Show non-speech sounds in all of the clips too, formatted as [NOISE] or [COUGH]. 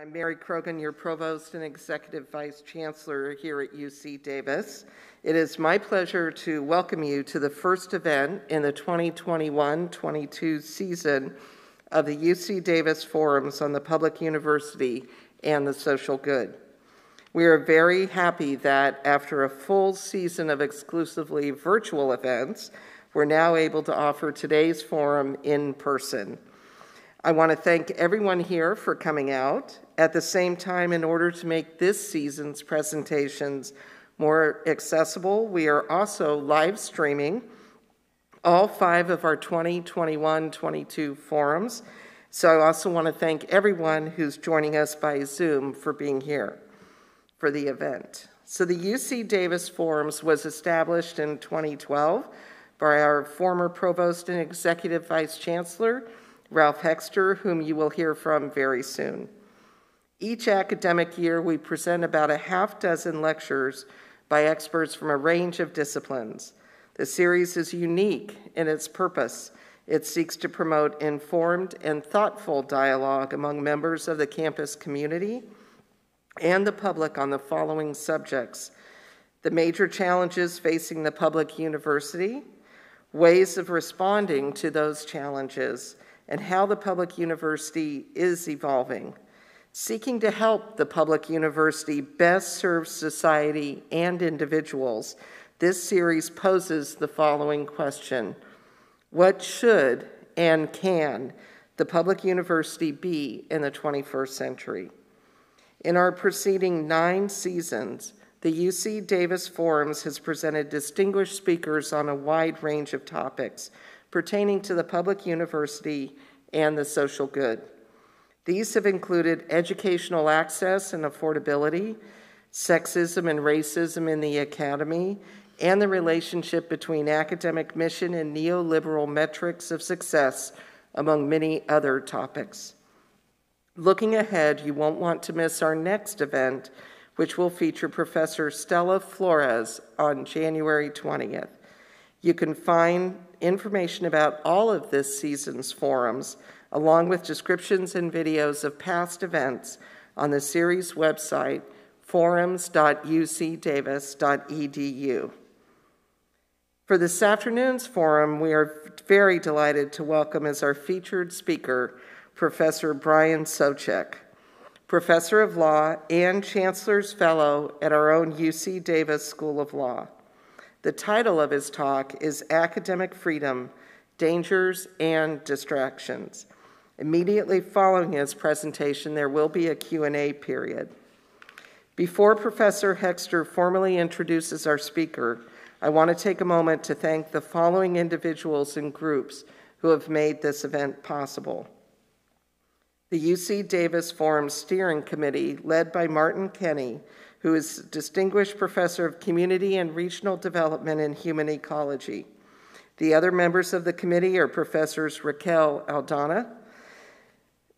I'm Mary Croughan, your Provost and Executive Vice Chancellor here at UC Davis. It is my pleasure to welcome you to the first event in the 2021 22 season of the UC Davis Forums on the Public University and the Social Good. We are very happy that after a full season of exclusively virtual events, we're now able to offer today's forum in person. I want to thank everyone here for coming out. At the same time, in order to make this season's presentations more accessible, we are also live streaming all five of our 2021 22 forums. So I also want to thank everyone who's joining us by Zoom for being here for the event. So the UC Davis Forums was established in 2012 by our former provost and executive vice chancellor, Ralph Hexter, whom you will hear from very soon. Each academic year, we present about a half dozen lectures by experts from a range of disciplines. The series is unique in its purpose. It seeks to promote informed and thoughtful dialogue among members of the campus community and the public on the following subjects the major challenges facing the public university, ways of responding to those challenges, and how the public university is evolving. Seeking to help the public university best serve society and individuals, this series poses the following question What should and can the public university be in the 21st century? In our preceding nine seasons, the UC Davis Forums has presented distinguished speakers on a wide range of topics pertaining to the public university and the social good. These have included educational access and affordability, sexism and racism in the academy, and the relationship between academic mission and neoliberal metrics of success, among many other topics. Looking ahead, you won't want to miss our next event, which will feature Professor Stella Flores on January 20th. You can find information about all of this season's forums, along with descriptions and videos of past events, on the series website, forums.ucdavis.edu. For this afternoon's forum, we are very delighted to welcome as our featured speaker Professor Brian Soucek, Professor of Law and Chancellor's Fellow at our own UC Davis School of Law. The title of his talk is Academic Freedom, Dangers and Distractions. Immediately following his presentation, there will be a Q&A period. Before Professor Hexter formally introduces our speaker, I want to take a moment to thank the following individuals and groups who have made this event possible the UC Davis Forum Steering Committee, led by Martin Kenney, who is Distinguished Professor of Community and Regional Development and Human Ecology. The other members of the committee are Professors Raquel Aldana,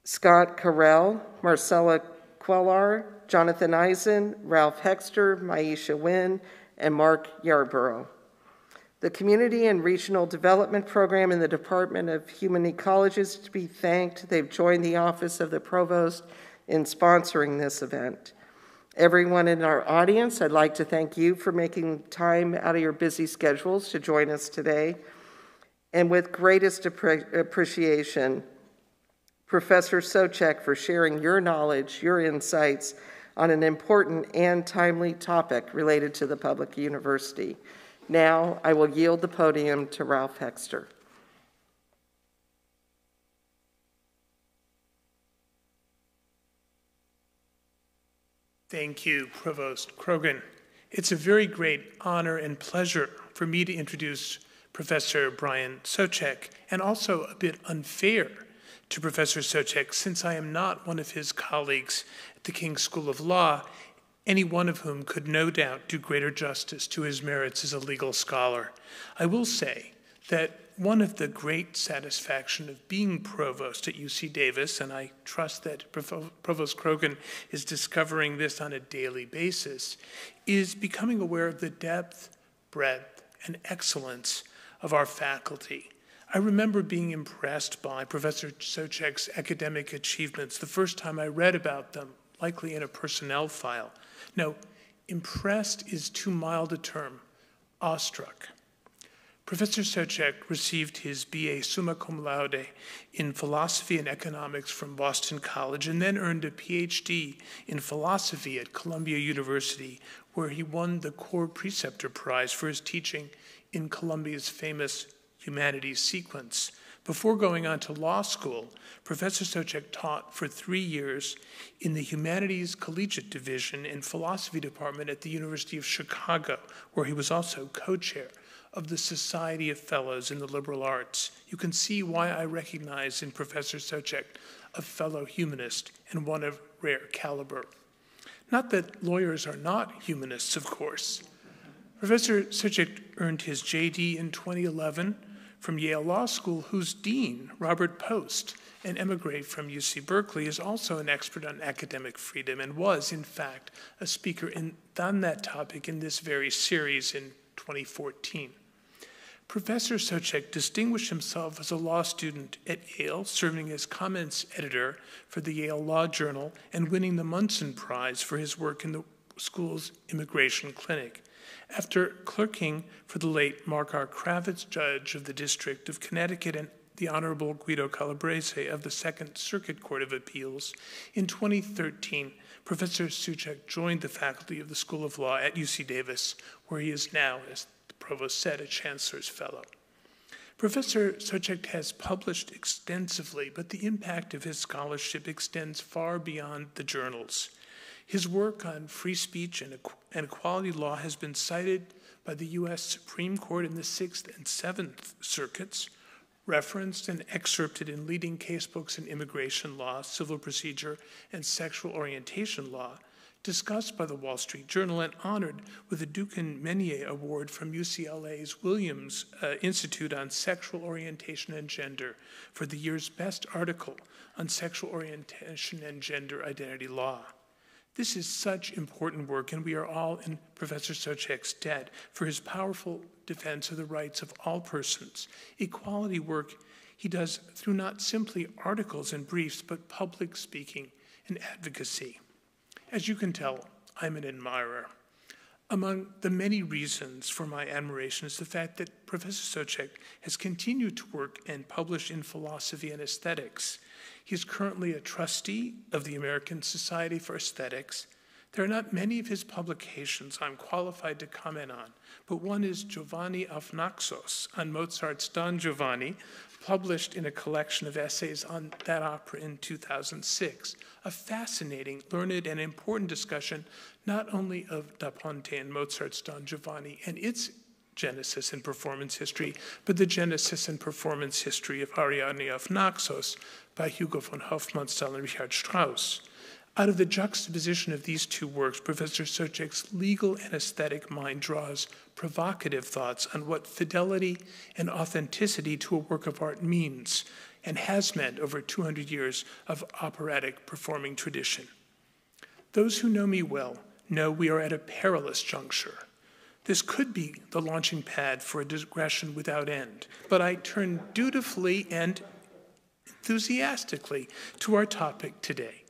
Scott Carrell, Marcela Cuellar, Jonathan Eisen, Ralph Hexter, Maisha Winn, and Mark Yarborough. The Community and Regional Development Program in the Department of Human Ecology is to be thanked. They've joined the Office of the Provost in sponsoring this event. Everyone in our audience, I'd like to thank you for making time out of your busy schedules to join us today. And with greatest appreciation, Professor Soucek for sharing your knowledge, your insights on an important and timely topic related to the public university. Now I will yield the podium to Ralph Hexter. Thank you, Provost Croughan. It's a very great honor and pleasure for me to introduce Professor Brian Soucek, and also a bit unfair to Professor Soucek since I am not one of his colleagues at the King's School of Law any one of whom could no doubt do greater justice to his merits as a legal scholar. I will say that one of the great satisfaction of being provost at UC Davis, and I trust that Provost Croughan is discovering this on a daily basis, is becoming aware of the depth, breadth, and excellence of our faculty. I remember being impressed by Professor Soucek's academic achievements the first time I read about them, likely in a personnel file. No, impressed is too mild a term, awestruck. Professor Soucek received his BA summa cum laude in philosophy and economics from Boston College and then earned a PhD in philosophy at Columbia University, where he won the Core Preceptor Prize for his teaching in Columbia's famous humanities sequence. Before going on to law school, Professor Soucek taught for three years in the Humanities Collegiate Division and Philosophy Department at the University of Chicago, where he was also co chair of the Society of Fellows in the Liberal Arts. You can see why I recognize in Professor Soucek a fellow humanist and one of rare caliber. Not that lawyers are not humanists, of course. Professor Soucek earned his JD in 2011 from Yale Law School, whose dean, Robert Post, an emigre from UC Berkeley, is also an expert on academic freedom and was, in fact, a speaker in, on that topic in this very series in 2014. Professor Soucek distinguished himself as a law student at Yale, serving as comments editor for the Yale Law Journal and winning the Munson Prize for his work in the school's immigration clinic after clerking for the late Mark R. Kravitz, judge of the District of Connecticut, and the Honorable Guido Calabresi of the Second Circuit Court of Appeals, in 2013, Professor Soucek joined the faculty of the School of Law at UC Davis, where he is now, as provost said, a Chancellor's Fellow. Professor Soucek has published extensively, but the impact of his scholarship extends far beyond the journals. His work on free speech and, equality law has been cited by the U.S. Supreme Court in the Sixth and Seventh Circuits, referenced and excerpted in leading casebooks in immigration law, civil procedure, and sexual orientation law, discussed by the Wall Street Journal, and honored with the Dukeminier Award from UCLA's Williams uh, Institute on Sexual Orientation and Gender for the year's best article on sexual orientation and gender identity law. This is such important work, and we are all in Professor Soucek's debt for his powerful defense of the rights of all persons. Equality work he does through not simply articles and briefs, but public speaking and advocacy. As you can tell, I'm an admirer. Among the many reasons for my admiration is the fact that Professor Soucek has continued to work and publish in philosophy and aesthetics. He is currently a trustee of the American Society for Aesthetics. There are not many of his publications I'm qualified to comment on, but one is Giovanni of Naxos on Mozart's Don Giovanni, published in a collection of essays on that opera in 2006. A fascinating, learned, and important discussion not only of Da Ponte and Mozart's Don Giovanni and its genesis and performance history, but the genesis and performance history of Ariadne of Naxos by Hugo von Hofmannsthal and Richard Strauss. Out of the juxtaposition of these two works, Professor Soucek's legal and aesthetic mind draws provocative thoughts on what fidelity and authenticity to a work of art means and has meant over 200 years of operatic performing tradition. Those who know me well know we are at a perilous juncture. This could be the launching pad for a digression without end, but I turn dutifully and enthusiastically to our topic today.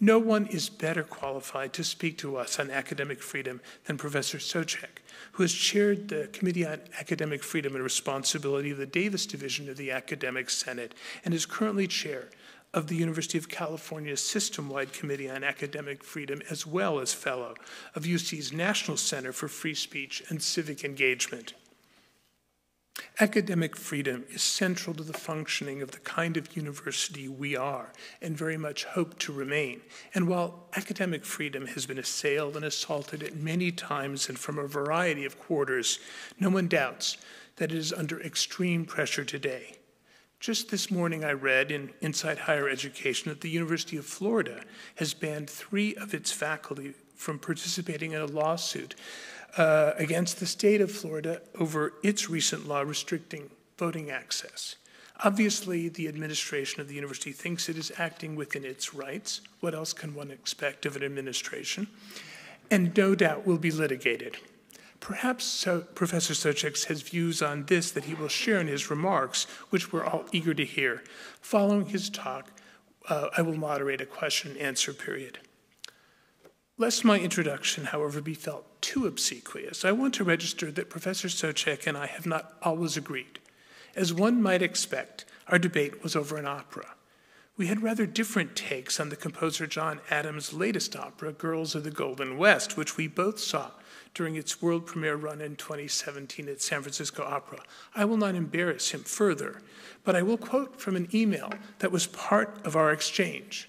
No one is better qualified to speak to us on academic freedom than Professor Soucek, who has chaired the Committee on Academic Freedom and Responsibility of the Davis Division of the Academic Senate and is currently chair of the University of California's system-wide Committee on Academic Freedom as well as fellow of UC's National Center for Free Speech and Civic Engagement. Academic freedom is central to the functioning of the kind of university we are and very much hope to remain. And while academic freedom has been assailed and assaulted at many times and from a variety of quarters, no one doubts that it is under extreme pressure today. Just this morning, I read in Inside Higher Education that the University of Florida has banned three of its faculty from participating in a lawsuit uh, against the state of Florida over its recent law restricting voting access. Obviously, the administration of the university thinks it is acting within its rights. What else can one expect of an administration? And no doubt will be litigated. Perhaps so, Professor Soucek has views on this that he will share in his remarks, which we're all eager to hear. Following his talk, uh, I will moderate a question and answer period. Lest my introduction, however, be felt too obsequious, I want to register that Professor Soucek and I have not always agreed. As one might expect, our debate was over an opera. We had rather different takes on the composer John Adams' latest opera, Girls of the Golden West, which we both saw during its world premiere run in 2017 at San Francisco Opera. I will not embarrass him further, but I will quote from an email that was part of our exchange.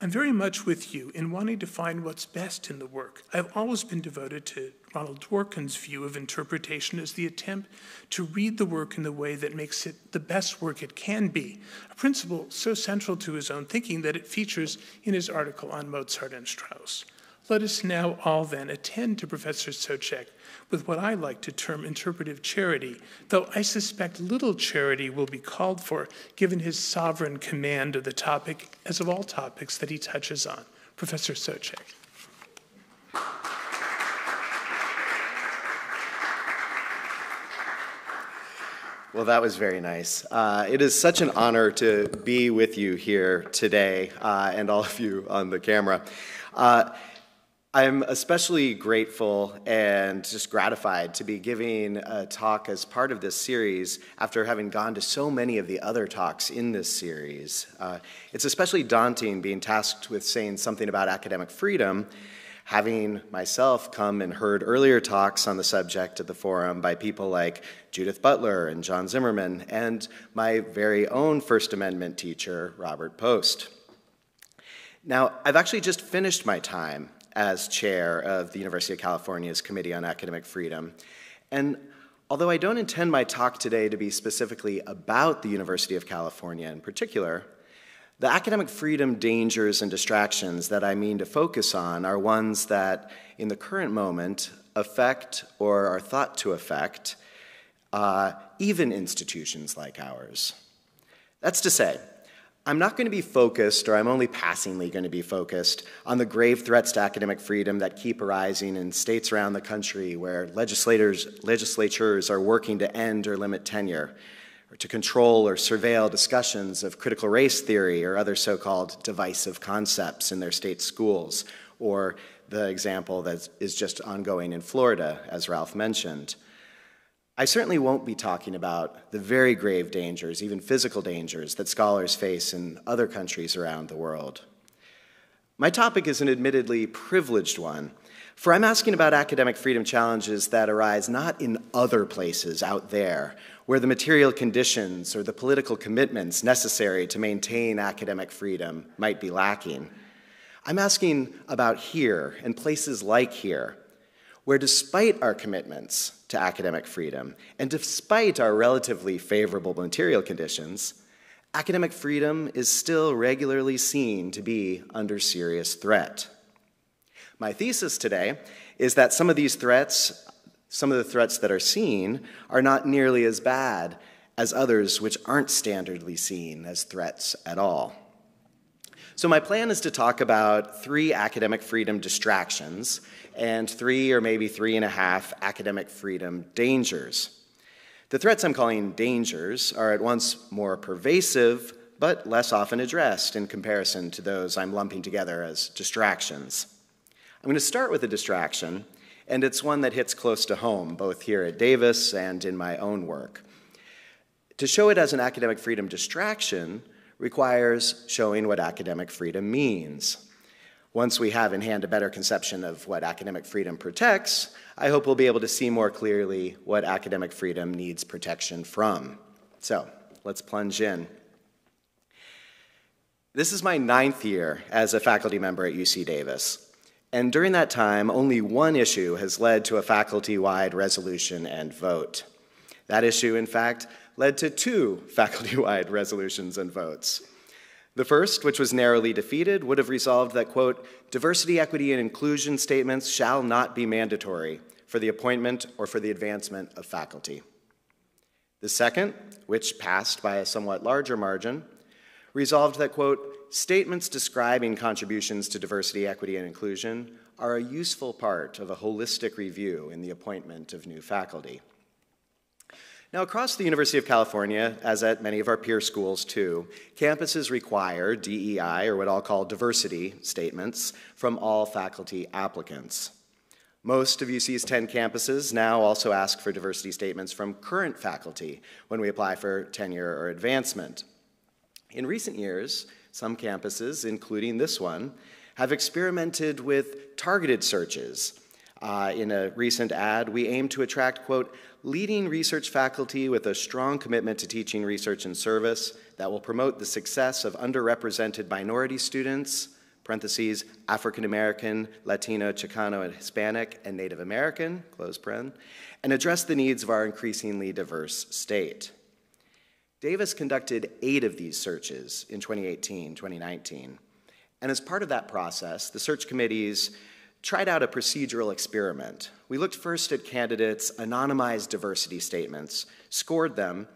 I'm very much with you in wanting to find what's best in the work. I've always been devoted to Ronald Dworkin's view of interpretation as the attempt to read the work in the way that makes it the best work it can be, a principle so central to his own thinking that it features in his article on Mozart and Strauss. Let us now all then attend to Professor Soucek with what I like to term interpretive charity, though I suspect little charity will be called for given his sovereign command of the topic, as of all topics that he touches on. Professor Soucek. Well, that was very nice. Uh, it is such an honor to be with you here today uh, and all of you on the camera. Uh, I'm especially grateful and just gratified to be giving a talk as part of this series after having gone to so many of the other talks in this series. Uh, it's especially daunting being tasked with saying something about academic freedom, having myself come and heard earlier talks on the subject at the forum by people like Judith Butler and John Zimmerman, and my very own First Amendment teacher, Robert Post. Now, I've actually just finished my time as chair of the University of California's Committee on Academic Freedom. And although I don't intend my talk today to be specifically about the University of California in particular, the academic freedom dangers and distractions that I mean to focus on are ones that, in the current moment, affect or are thought to affect uh, even institutions like ours. That's to say, I'm not going to be focused, or I'm only passingly going to be focused, on the grave threats to academic freedom that keep arising in states around the country where legislators, legislatures are working to end or limit tenure, or to control or surveil discussions of critical race theory or other so called divisive concepts in their state schools, or the example that is just ongoing in Florida, as Ralph mentioned. I certainly won't be talking about the very grave dangers, even physical dangers, that scholars face in other countries around the world. My topic is an admittedly privileged one, for I'm asking about academic freedom challenges that arise not in other places out there, where the material conditions or the political commitments necessary to maintain academic freedom might be lacking. I'm asking about here and places like here, where despite our commitments to academic freedom, and despite our relatively favorable material conditions, academic freedom is still regularly seen to be under serious threat. My thesis today is that some of these threats, some of the threats that are seen, are not nearly as bad as others which aren't standardly seen as threats at all. So, my plan is to talk about three academic freedom distractions and three or maybe three and a half academic freedom dangers. The threats I'm calling dangers are at once more pervasive but less often addressed in comparison to those I'm lumping together as distractions. I'm going to start with a distraction, and it's one that hits close to home, both here at Davis and in my own work. To show it as an academic freedom distraction, requires showing what academic freedom means. Once we have in hand a better conception of what academic freedom protects, I hope we'll be able to see more clearly what academic freedom needs protection from. So let's plunge in. This is my ninth year as a faculty member at UC Davis. And during that time, only one issue has led to a faculty wide resolution and vote. That issue, in fact, led to two [LAUGHS] faculty wide resolutions and votes. The first, which was narrowly defeated, would have resolved that, quote, diversity, equity, and inclusion statements shall not be mandatory for the appointment or for the advancement of faculty. The second, which passed by a somewhat larger margin, resolved that, quote, statements describing contributions to diversity, equity, and inclusion are a useful part of a holistic review in the appointment of new faculty. Now, across the University of California, as at many of our peer schools too, campuses require DEI, or what I'll call diversity statements, from all faculty applicants. Most of UC's 10 campuses now also ask for diversity statements from current faculty when we apply for tenure or advancement. In recent years, some campuses, including this one, have experimented with targeted searches. Uh, in a recent ad, we aim to attract, quote, leading research faculty with a strong commitment to teaching research and service that will promote the success of underrepresented minority students, parentheses, African American, Latino, Chicano, and Hispanic, and Native American, close paren, and address the needs of our increasingly diverse state. Davis conducted eight of these searches in 2018 2019. And as part of that process, the search committees tried out a procedural experiment. We looked first at candidates' anonymized diversity statements, scored them,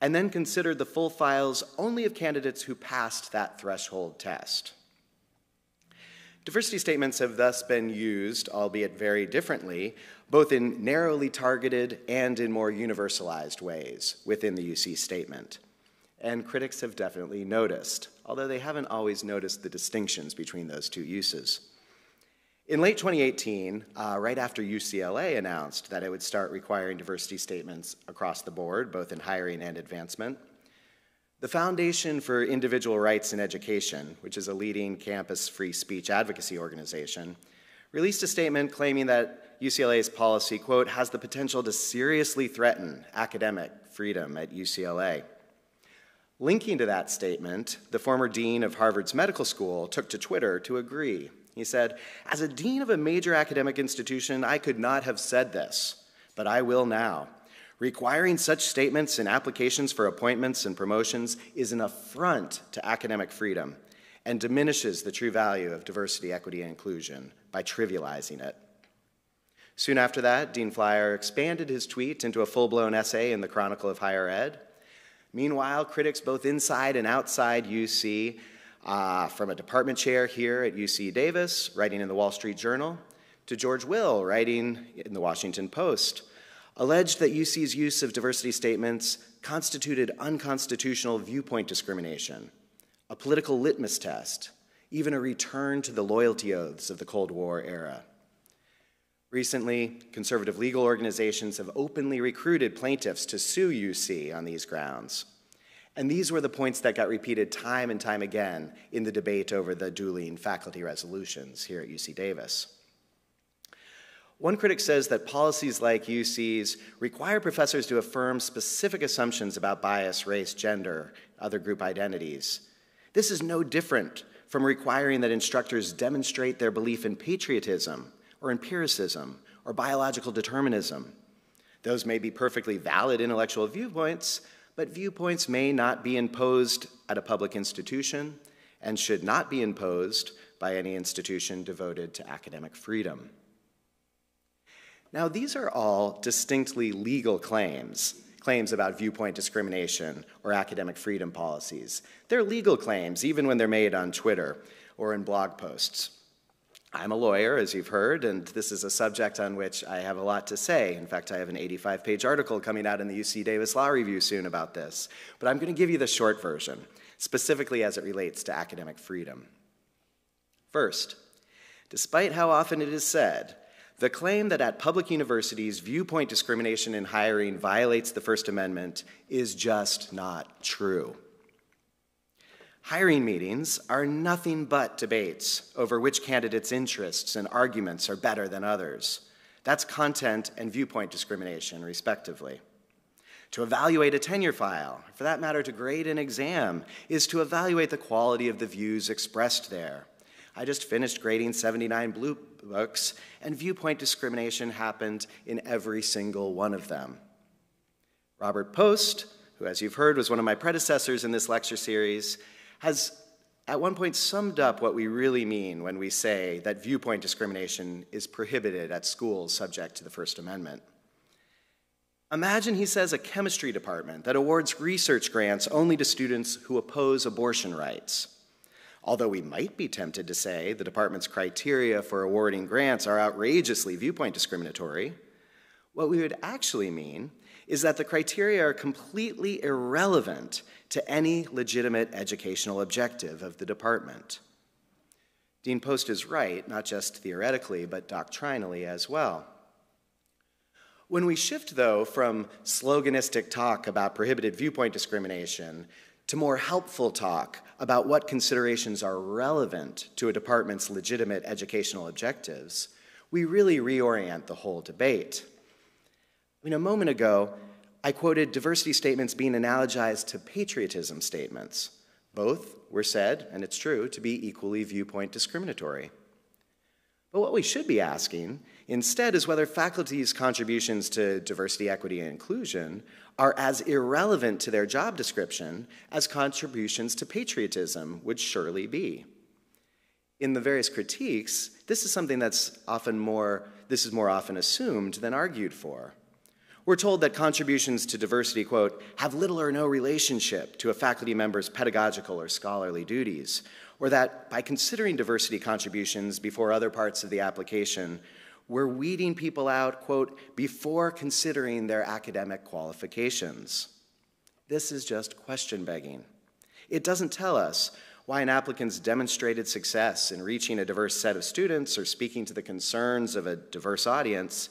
and then considered the full files only of candidates who passed that threshold test. Diversity statements have thus been used, albeit very differently, both in narrowly targeted and in more universalized ways within the UC statement. And critics have definitely noticed, although they haven't always noticed the distinctions between those two uses. In late 2018, uh, right after UCLA announced that it would start requiring diversity statements across the board, both in hiring and advancement, the Foundation for Individual Rights in Education, which is a leading campus free speech advocacy organization, released a statement claiming that UCLA's policy, quote, has the potential to seriously threaten academic freedom at UCLA. Linking to that statement, the former dean of Harvard's medical school took to Twitter to agree he said, As a dean of a major academic institution, I could not have said this, but I will now. Requiring such statements in applications for appointments and promotions is an affront to academic freedom and diminishes the true value of diversity, equity, and inclusion by trivializing it. Soon after that, Dean Flier expanded his tweet into a full blown essay in the Chronicle of Higher Ed. Meanwhile, critics both inside and outside UC uh, from a department chair here at UC Davis, writing in the Wall Street Journal, to George Will, writing in the Washington Post, alleged that UC's use of diversity statements constituted unconstitutional viewpoint discrimination, a political litmus test, even a return to the loyalty oaths of the Cold War era. Recently, conservative legal organizations have openly recruited plaintiffs to sue UC on these grounds. And these were the points that got repeated time and time again in the debate over the dueling faculty resolutions here at UC Davis. One critic says that policies like UC's require professors to affirm specific assumptions about bias, race, gender, other group identities. This is no different from requiring that instructors demonstrate their belief in patriotism or empiricism or biological determinism. Those may be perfectly valid intellectual viewpoints, but viewpoints may not be imposed at a public institution and should not be imposed by any institution devoted to academic freedom. Now, these are all distinctly legal claims, claims about viewpoint discrimination or academic freedom policies. They're legal claims, even when they're made on Twitter or in blog posts. I'm a lawyer, as you've heard, and this is a subject on which I have a lot to say. In fact, I have an 85 page article coming out in the UC Davis Law Review soon about this. But I'm going to give you the short version, specifically as it relates to academic freedom. First, despite how often it is said, the claim that at public universities viewpoint discrimination in hiring violates the First Amendment is just not true. Hiring meetings are nothing but debates over which candidates' interests and arguments are better than others. That's content and viewpoint discrimination, respectively. To evaluate a tenure file, for that matter, to grade an exam, is to evaluate the quality of the views expressed there. I just finished grading 79 blue books, and viewpoint discrimination happened in every single one of them. Robert Post, who, as you've heard, was one of my predecessors in this lecture series, has at one point summed up what we really mean when we say that viewpoint discrimination is prohibited at schools subject to the First Amendment. Imagine, he says, a chemistry department that awards research grants only to students who oppose abortion rights. Although we might be tempted to say the department's criteria for awarding grants are outrageously viewpoint discriminatory, what we would actually mean is that the criteria are completely irrelevant to any legitimate educational objective of the department. Dean Post is right, not just theoretically, but doctrinally as well. When we shift, though, from sloganistic talk about prohibited viewpoint discrimination to more helpful talk about what considerations are relevant to a department's legitimate educational objectives, we really reorient the whole debate. I mean, a moment ago, I quoted diversity statements being analogized to patriotism statements. Both were said, and it's true, to be equally viewpoint discriminatory. But what we should be asking instead is whether faculty's contributions to diversity, equity, and inclusion are as irrelevant to their job description as contributions to patriotism would surely be. In the various critiques, this is something that's often more, this is more often assumed than argued for. We're told that contributions to diversity, quote, have little or no relationship to a faculty member's pedagogical or scholarly duties, or that by considering diversity contributions before other parts of the application, we're weeding people out, quote, before considering their academic qualifications. This is just question begging. It doesn't tell us why an applicant's demonstrated success in reaching a diverse set of students or speaking to the concerns of a diverse audience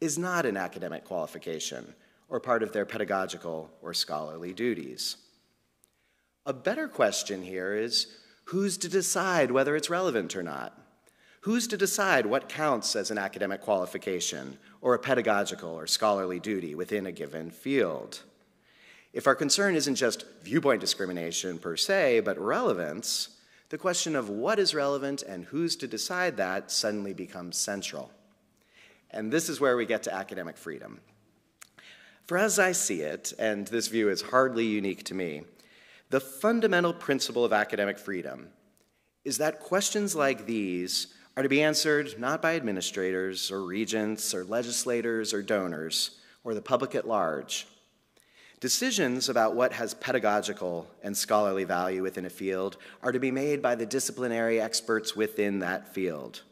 is not an academic qualification or part of their pedagogical or scholarly duties. A better question here is who's to decide whether it's relevant or not? Who's to decide what counts as an academic qualification or a pedagogical or scholarly duty within a given field? If our concern isn't just viewpoint discrimination per se, but relevance, the question of what is relevant and who's to decide that suddenly becomes central. And this is where we get to academic freedom. For as I see it, and this view is hardly unique to me, the fundamental principle of academic freedom is that questions like these are to be answered not by administrators or regents or legislators or donors or the public at large. Decisions about what has pedagogical and scholarly value within a field are to be made by the disciplinary experts within that field.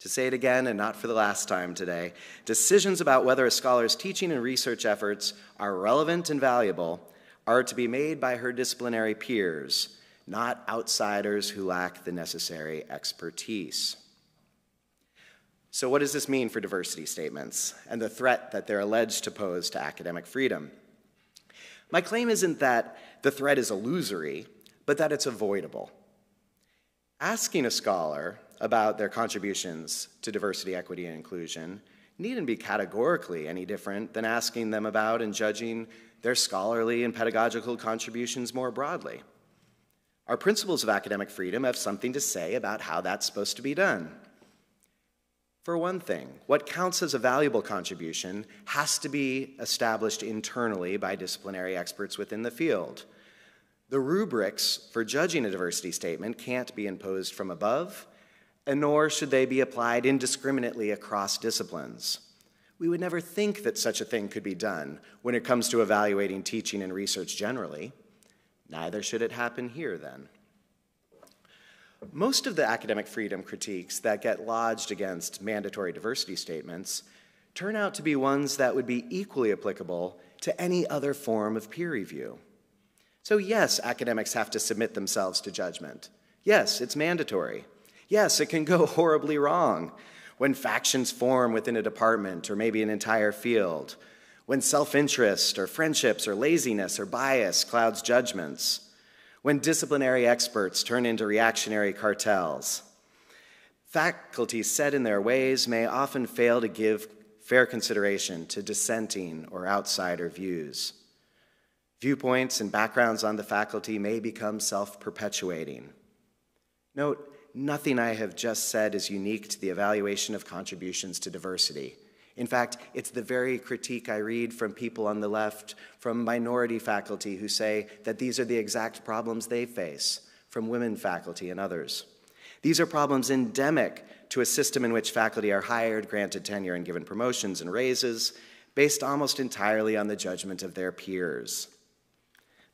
To say it again, and not for the last time today, decisions about whether a scholar's teaching and research efforts are relevant and valuable are to be made by her disciplinary peers, not outsiders who lack the necessary expertise. So, what does this mean for diversity statements and the threat that they're alleged to pose to academic freedom? My claim isn't that the threat is illusory, but that it's avoidable. Asking a scholar about their contributions to diversity, equity, and inclusion needn't be categorically any different than asking them about and judging their scholarly and pedagogical contributions more broadly. Our principles of academic freedom have something to say about how that's supposed to be done. For one thing, what counts as a valuable contribution has to be established internally by disciplinary experts within the field. The rubrics for judging a diversity statement can't be imposed from above, and nor should they be applied indiscriminately across disciplines. We would never think that such a thing could be done when it comes to evaluating teaching and research generally. Neither should it happen here, then. Most of the academic freedom critiques that get lodged against mandatory diversity statements turn out to be ones that would be equally applicable to any other form of peer review. So, yes, academics have to submit themselves to judgment. Yes, it's mandatory. Yes, it can go [LAUGHS] horribly wrong when factions form within a department or maybe an entire field, when self interest or friendships or laziness or bias clouds judgments, when disciplinary experts turn into reactionary cartels. Faculty set in their ways may often fail to give fair consideration to dissenting or outsider views. Viewpoints and backgrounds on the faculty may become self perpetuating. Note, nothing I have just said is unique to the evaluation of contributions to diversity. In fact, it's the very critique I read from people on the left, from minority faculty who say that these are the exact problems they face, from women faculty and others. These are problems endemic to a system in which faculty are hired, granted tenure, and given promotions and raises based almost entirely on the judgment of their peers.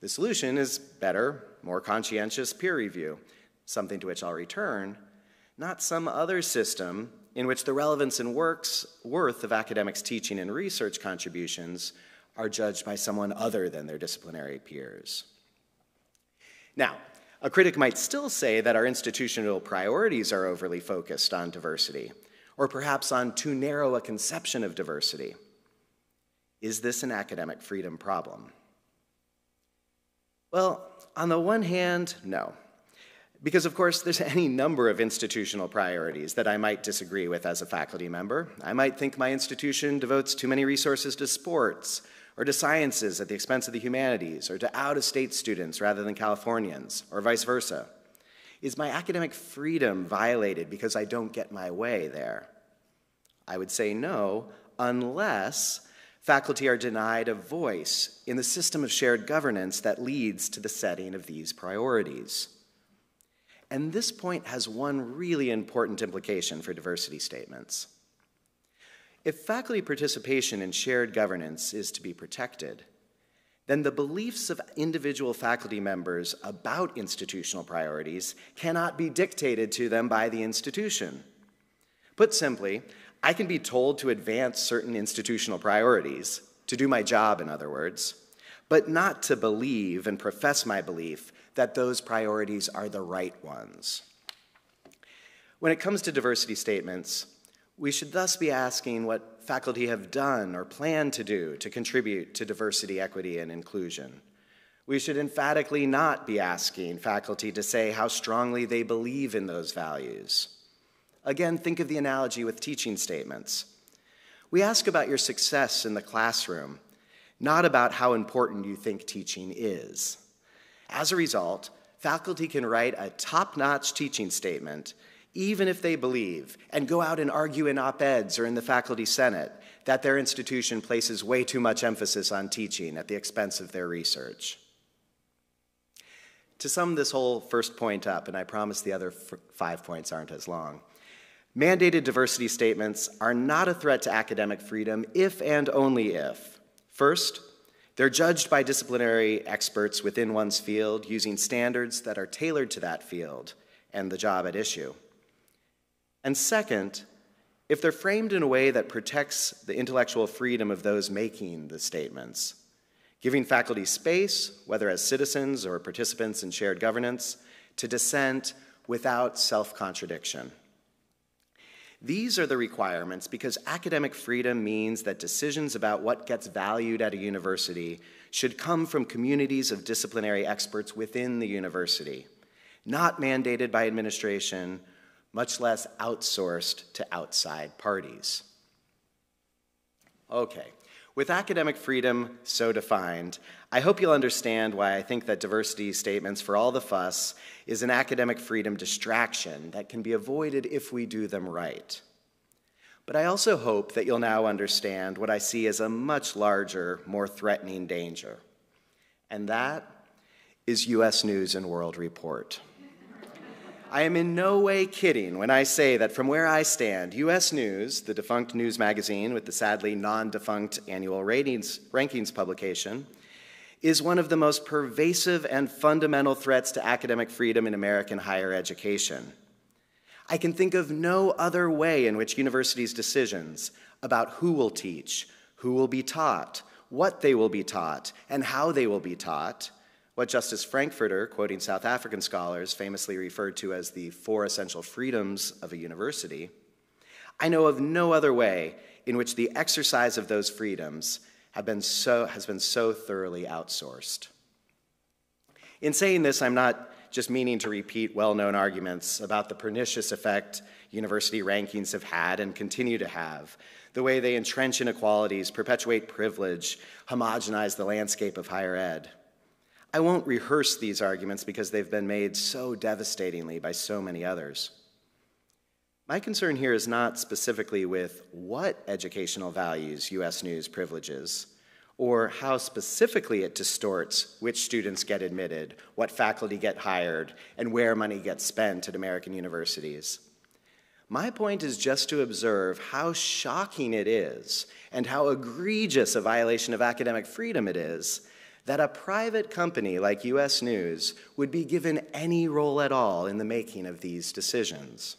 The solution is better, more conscientious peer review something to which I'll return, not some other system in which the relevance and works, worth of academics' teaching and research contributions are judged by someone other than their disciplinary peers. Now, a critic might still say that our institutional priorities are overly focused on diversity, or perhaps on too narrow a conception of diversity. Is this an academic freedom problem? Well, on the one hand, no. Because, of course, there's [LAUGHS] any number of institutional priorities that I might disagree with as a faculty member. I might think my institution devotes too many resources to sports, or to sciences at the expense of the humanities, or to out of state students rather than Californians, or vice versa. Is my academic freedom violated because I don't get my way there? I would say no, unless faculty are denied a voice in the system of shared governance that leads to the setting of these priorities. And this point has one really important implication for diversity statements. If faculty participation in shared governance is to be protected, then the beliefs of individual faculty members about institutional priorities cannot be dictated to them by the institution. Put simply, I can be told to advance certain institutional priorities, to do my job, in other words, but not to believe and profess my belief that those priorities are the right ones. When it comes to diversity statements, we should thus be asking what faculty have done or plan to do to contribute to diversity, equity, and inclusion. We should emphatically not be asking faculty to say how strongly they believe in those values. Again, think of the analogy with teaching statements. We ask about your success in the classroom, not about how important you think teaching is. As a result, faculty can write a top notch teaching statement, even if they believe, and go out and argue in op eds or in the faculty senate, that their institution places way too much emphasis on teaching at the expense of their research. To sum this whole first point up, and I promise the other five points aren't as long, mandated diversity statements are not a threat to academic freedom if and only if, first, they're judged by disciplinary experts within one's field using standards that are tailored to that field and the job at issue. And second, if they're framed in a way that protects the intellectual freedom of those making the statements, giving faculty space, whether as citizens or participants in shared governance, to dissent without self contradiction. These are the requirements because academic freedom means that decisions about what gets valued at a university should come from communities of disciplinary experts within the university, not mandated by administration, much less outsourced to outside parties. Okay, with academic freedom so defined, I hope you'll understand why I think that diversity statements, for all the fuss, is an academic freedom distraction that can be avoided if we do them right. But I also hope that you'll now understand what I see as a much larger, more threatening danger. And that is US News and World Report. I am in no way kidding when I say that from where I stand, US News, the defunct news magazine with the sadly non defunct annual ratings, rankings publication, is one of the most pervasive and fundamental threats to academic freedom in American higher education. I can think of no other way in which universities' decisions about who will teach, who will be taught, what they will be taught, and how they will be taught what Justice Frankfurter, quoting South African scholars, famously referred to as the four essential freedoms of a university, I know of no other way in which the exercise of those freedoms have been so, has been so thoroughly outsourced. In saying this, I'm not just meaning to repeat well known arguments about the pernicious effect university rankings have had and continue to have, the way they entrench inequalities, perpetuate privilege, homogenize the landscape of higher ed. I won't rehearse these arguments because they've been made so devastatingly by so many others. My concern here is not specifically with what educational values US News privileges, or how specifically it distorts which students get admitted, what faculty get hired, and where money gets spent at American universities. My point is just to observe how shocking it is and how egregious a violation of academic freedom it is that a private company like US News would be given any role at all in the making of these decisions.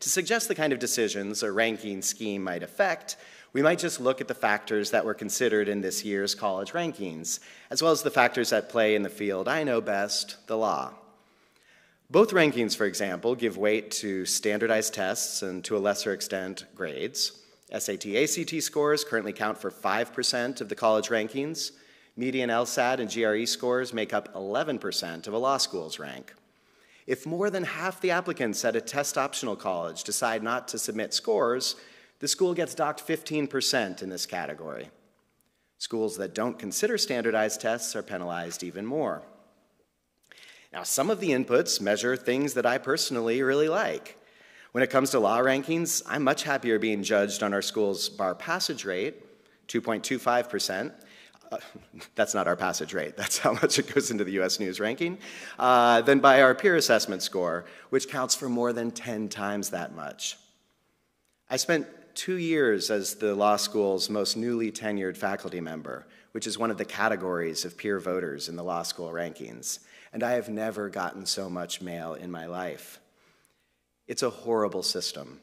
To suggest the kind of decisions a ranking scheme might affect, we might just look at the factors that were considered in this year's college rankings, as well as the factors at play in the field I know best, the law. Both rankings, for example, give weight to standardized tests and to a lesser extent, grades. SAT ACT scores currently count for 5% of the college rankings. Median LSAT and GRE scores make up 11% of a law school's rank. If more than half the applicants at a test optional college decide not to submit scores, the school gets docked 15% in this category. Schools that don't consider standardized tests are penalized even more. Now, some of the inputs measure things that I personally really like. When it comes to law rankings, I'm much happier being judged on our school's bar passage rate, 2.25%. [LAUGHS] That's not our passage rate, that's how much it goes into the US News ranking, uh, than by our peer assessment score, which counts for more than 10 times that much. I spent two years as the law school's most newly tenured faculty member, which is one of the categories of peer voters in the law school rankings and I have never gotten so much mail in my life. It's a horrible system.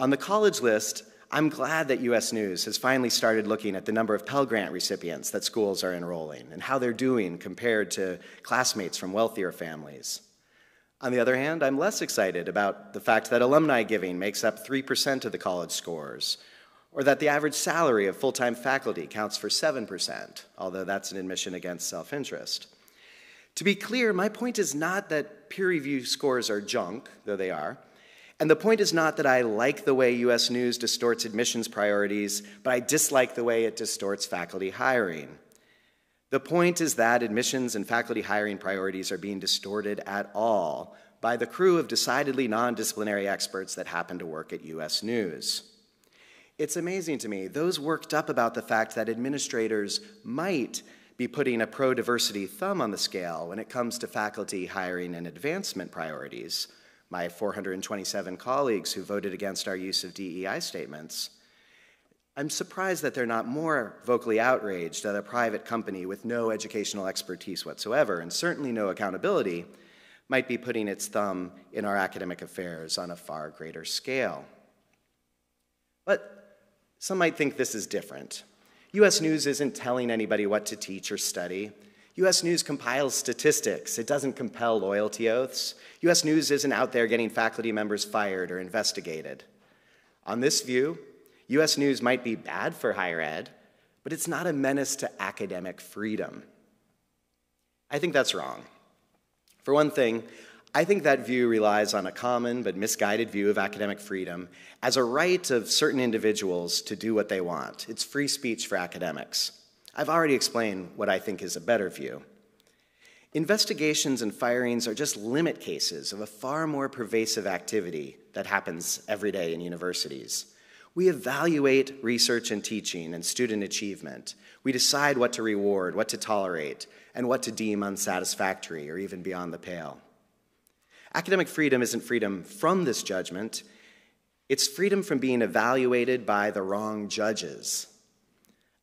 On the college list, I'm glad that US News has finally started looking at the number of Pell Grant recipients that schools are enrolling and how they're doing compared to classmates from wealthier families. On the other hand, I'm less excited about the fact that alumni giving makes up 3% of the college scores, or that the average salary of full time faculty counts for 7%, although that's an admission against self interest. To be clear, my point is not that peer review scores are junk, though they are. And the point is not that I like the way US News distorts admissions priorities, but I dislike the way it distorts faculty hiring. The point is that admissions and faculty hiring priorities are being distorted at all by the crew of decidedly non disciplinary experts that happen to work at US News. It's amazing to me, those worked up about the fact that administrators might be putting a pro diversity thumb on the scale when it comes to faculty hiring and advancement priorities. My 427 colleagues who voted against our use of DEI statements. I'm surprised that they're not more vocally outraged that a private company with no educational expertise whatsoever and certainly no accountability might be putting its thumb in our academic affairs on a far greater scale. But some might think this is different. US News isn't telling anybody what to teach or study. US News compiles statistics, it doesn't compel loyalty oaths. US News isn't out there getting faculty members fired or investigated. On this view, US News might be bad for higher ed, but it's not a menace to academic freedom. I think that's wrong. For one thing, I think that view relies on a common but misguided view of academic freedom as a right of certain individuals to do what they want. It's free speech for academics. I've already explained what I think is a better view. Investigations and firings are just limit cases of a far more pervasive activity that happens every day in universities. We evaluate research and teaching and student achievement. We decide what to reward, what to tolerate, and what to deem unsatisfactory or even beyond the pale. Academic freedom isn't freedom from this judgment, it's freedom from being evaluated by the wrong judges.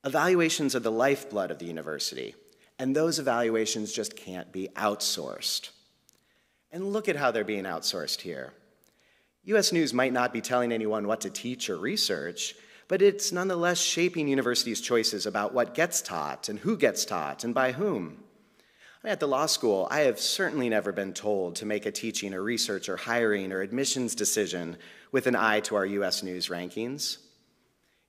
Evaluations are the lifeblood of the university, and those evaluations just can't be outsourced. And look at how they're being outsourced here. US News might not be telling anyone what to teach or research, but it's nonetheless shaping universities' choices about what gets taught and who gets taught and by whom. At the law school, I have certainly never been told to make a teaching or research or hiring or admissions decision with an eye to our US News rankings.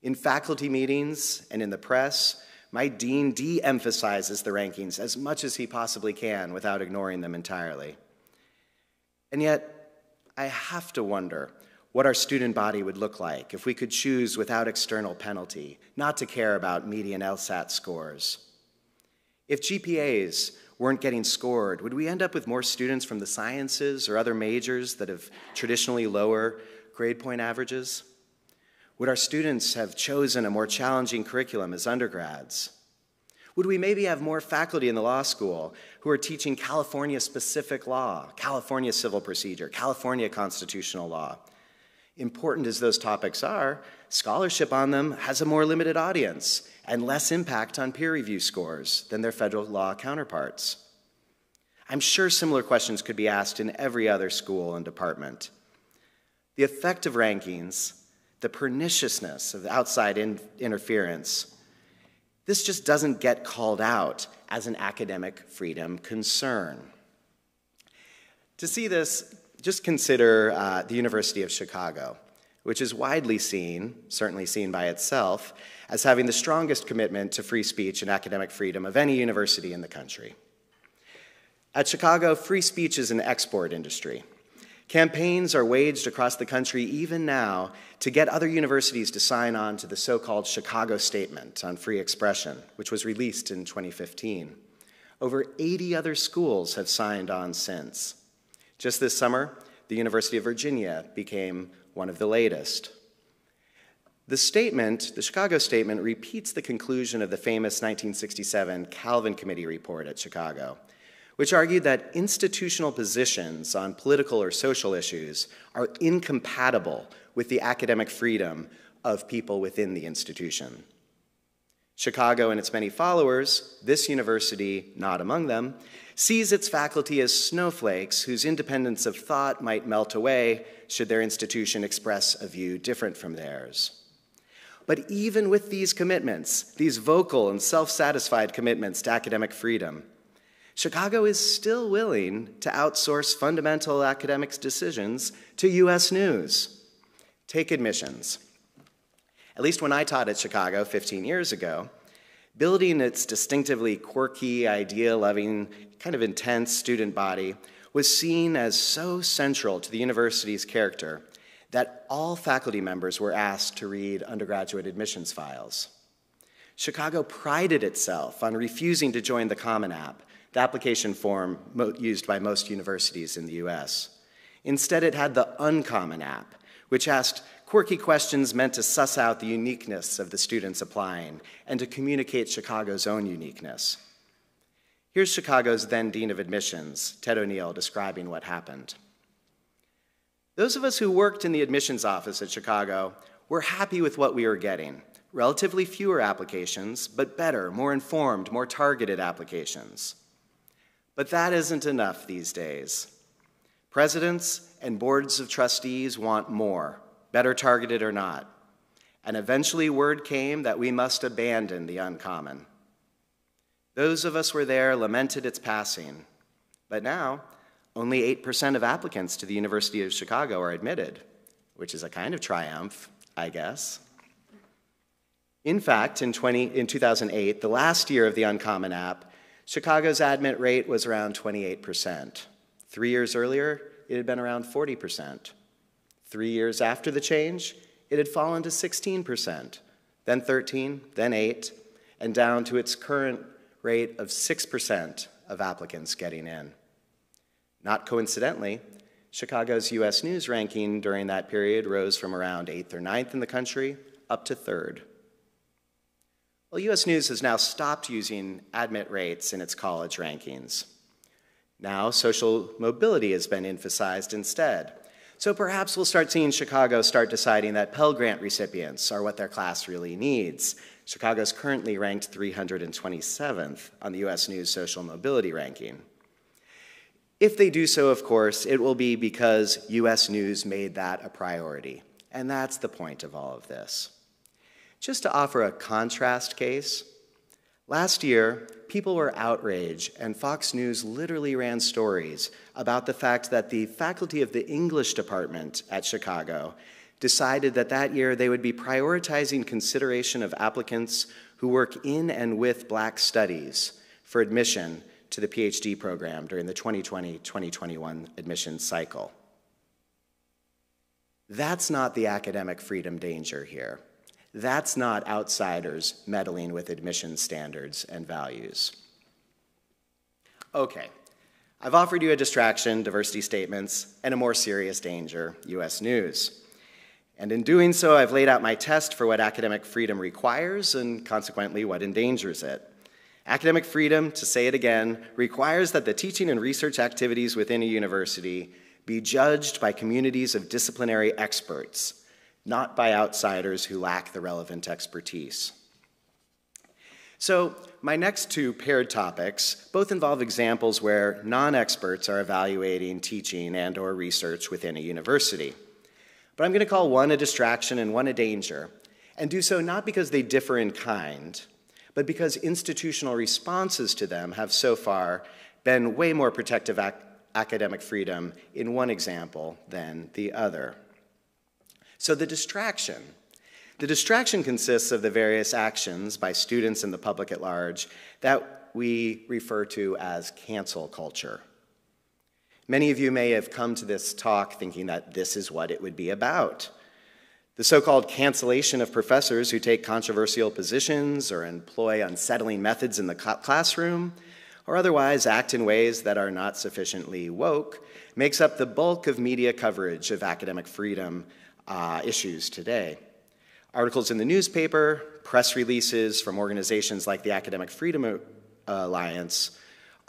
In faculty meetings and in the press, my dean de emphasizes the rankings as much as he possibly can without ignoring them entirely. And yet, I have to wonder what our student body would look like if we could choose without external penalty not to care about median LSAT scores. If GPAs weren't getting scored, would we end up with more students from the sciences or other majors that have traditionally lower grade point averages? Would our students have chosen a more challenging curriculum as undergrads? Would we maybe have more faculty in the law school who are teaching California specific law, California civil procedure, California constitutional law? Important as those topics are, scholarship on them has a more limited audience and less impact on peer review scores than their federal law counterparts. I'm sure similar questions could be asked in every other school and department. The effect of rankings, the perniciousness of outside in interference, this just doesn't get called out as an academic freedom concern. To see this, just consider uh, the University of Chicago, which is widely seen, certainly seen by itself, as having the strongest commitment to free speech and academic freedom of any university in the country. At Chicago, free speech is an export industry. Campaigns are waged across the country even now to get other universities to sign on to the so called Chicago Statement on Free Expression, which was released in 2015. Over 80 other schools have signed on since. Just this summer, the University of Virginia became one of the latest. The statement, the Chicago Statement, repeats the conclusion of the famous 1967 Kalven Committee report at Chicago which argued that institutional positions on political or social issues are incompatible with the academic freedom of people within the institution. Chicago and its many followers, this university not among them, sees its faculty as snowflakes whose independence of thought might melt away should their institution express a view different from theirs. But even with these commitments, these vocal and self satisfied commitments to academic freedom, Chicago is still willing to outsource fundamental academics decisions to US News. Take admissions. At least when I taught at Chicago 15 years ago, building its distinctively quirky, idea loving, kind of intense student body was seen as so central to the university's character that all faculty members were asked to read undergraduate admissions files. Chicago prided itself on refusing to join the Common App the application form used by most universities in the US. Instead, it had the Uncommon app, which asked quirky questions meant to suss out the uniqueness of the students applying and to communicate Chicago's own uniqueness. Here's Chicago's then Dean of Admissions, Ted O'Neill, describing what happened. Those of us who worked in the admissions office at Chicago were happy with what we were getting relatively fewer applications, but better, more informed, more targeted applications. But that isn't enough these days. Presidents and boards of trustees want more, better targeted or not. And eventually, word came that we must abandon the uncommon. Those of us were there lamented its passing, but now only 8% of applicants to the University of Chicago are admitted, which is a kind of triumph, I guess. In fact, in, 20, in 2008, the last year of the Uncommon app, Chicago's admit rate was around 28%. Three years earlier, it had been around 40%. Three years after the change, it had fallen to 16%, then 13, then 8, and down to its current rate of 6% of applicants getting in. Not coincidentally, Chicago's US News ranking during that period rose from around 8th or 9th in the country up to 3rd. Well, US News has now stopped using admit rates in its college rankings. Now, social mobility has been emphasized instead. So perhaps we'll start seeing Chicago start deciding that Pell Grant recipients are what their class really needs. Chicago's currently ranked 327th on the US News Social Mobility Ranking. If they do so, of course, it will be because US News made that a priority. And that's the point of all of this. Just to offer a contrast case, last year, people were outraged, and Fox News literally ran stories about the fact that the faculty of the English department at Chicago decided that that year they would be prioritizing consideration of applicants who work in and with black studies for admission to the PhD program during the 2020 2021 admissions cycle. That's not the academic freedom danger here. That's not outsiders meddling with admission standards and values. Okay, I've offered you a distraction, diversity statements, and a more serious danger, US news. And in doing so, I've laid out my test for what academic freedom requires and consequently what endangers it. Academic freedom, to say it again, requires that the teaching and research activities within a university be judged by communities of disciplinary experts, not by outsiders who lack the relevant expertise. So, my next two paired topics both involve examples where non-experts are evaluating teaching and or research within a university. But I'm going to call one a distraction and one a danger, and do so not because they differ in kind, but because institutional responses to them have so far been way more protective ac academic freedom in one example than the other. So the distraction the distraction consists of the various actions by students and the public at large that we refer to as cancel culture. Many of you may have come to this talk thinking that this is what it would be about. The so called cancellation of professors who take controversial positions or employ unsettling methods in the classroom or otherwise act in ways that are not sufficiently woke makes up the bulk of media coverage of academic freedom uh, issues today. Articles in the newspaper, press releases from organizations like the Academic Freedom Alliance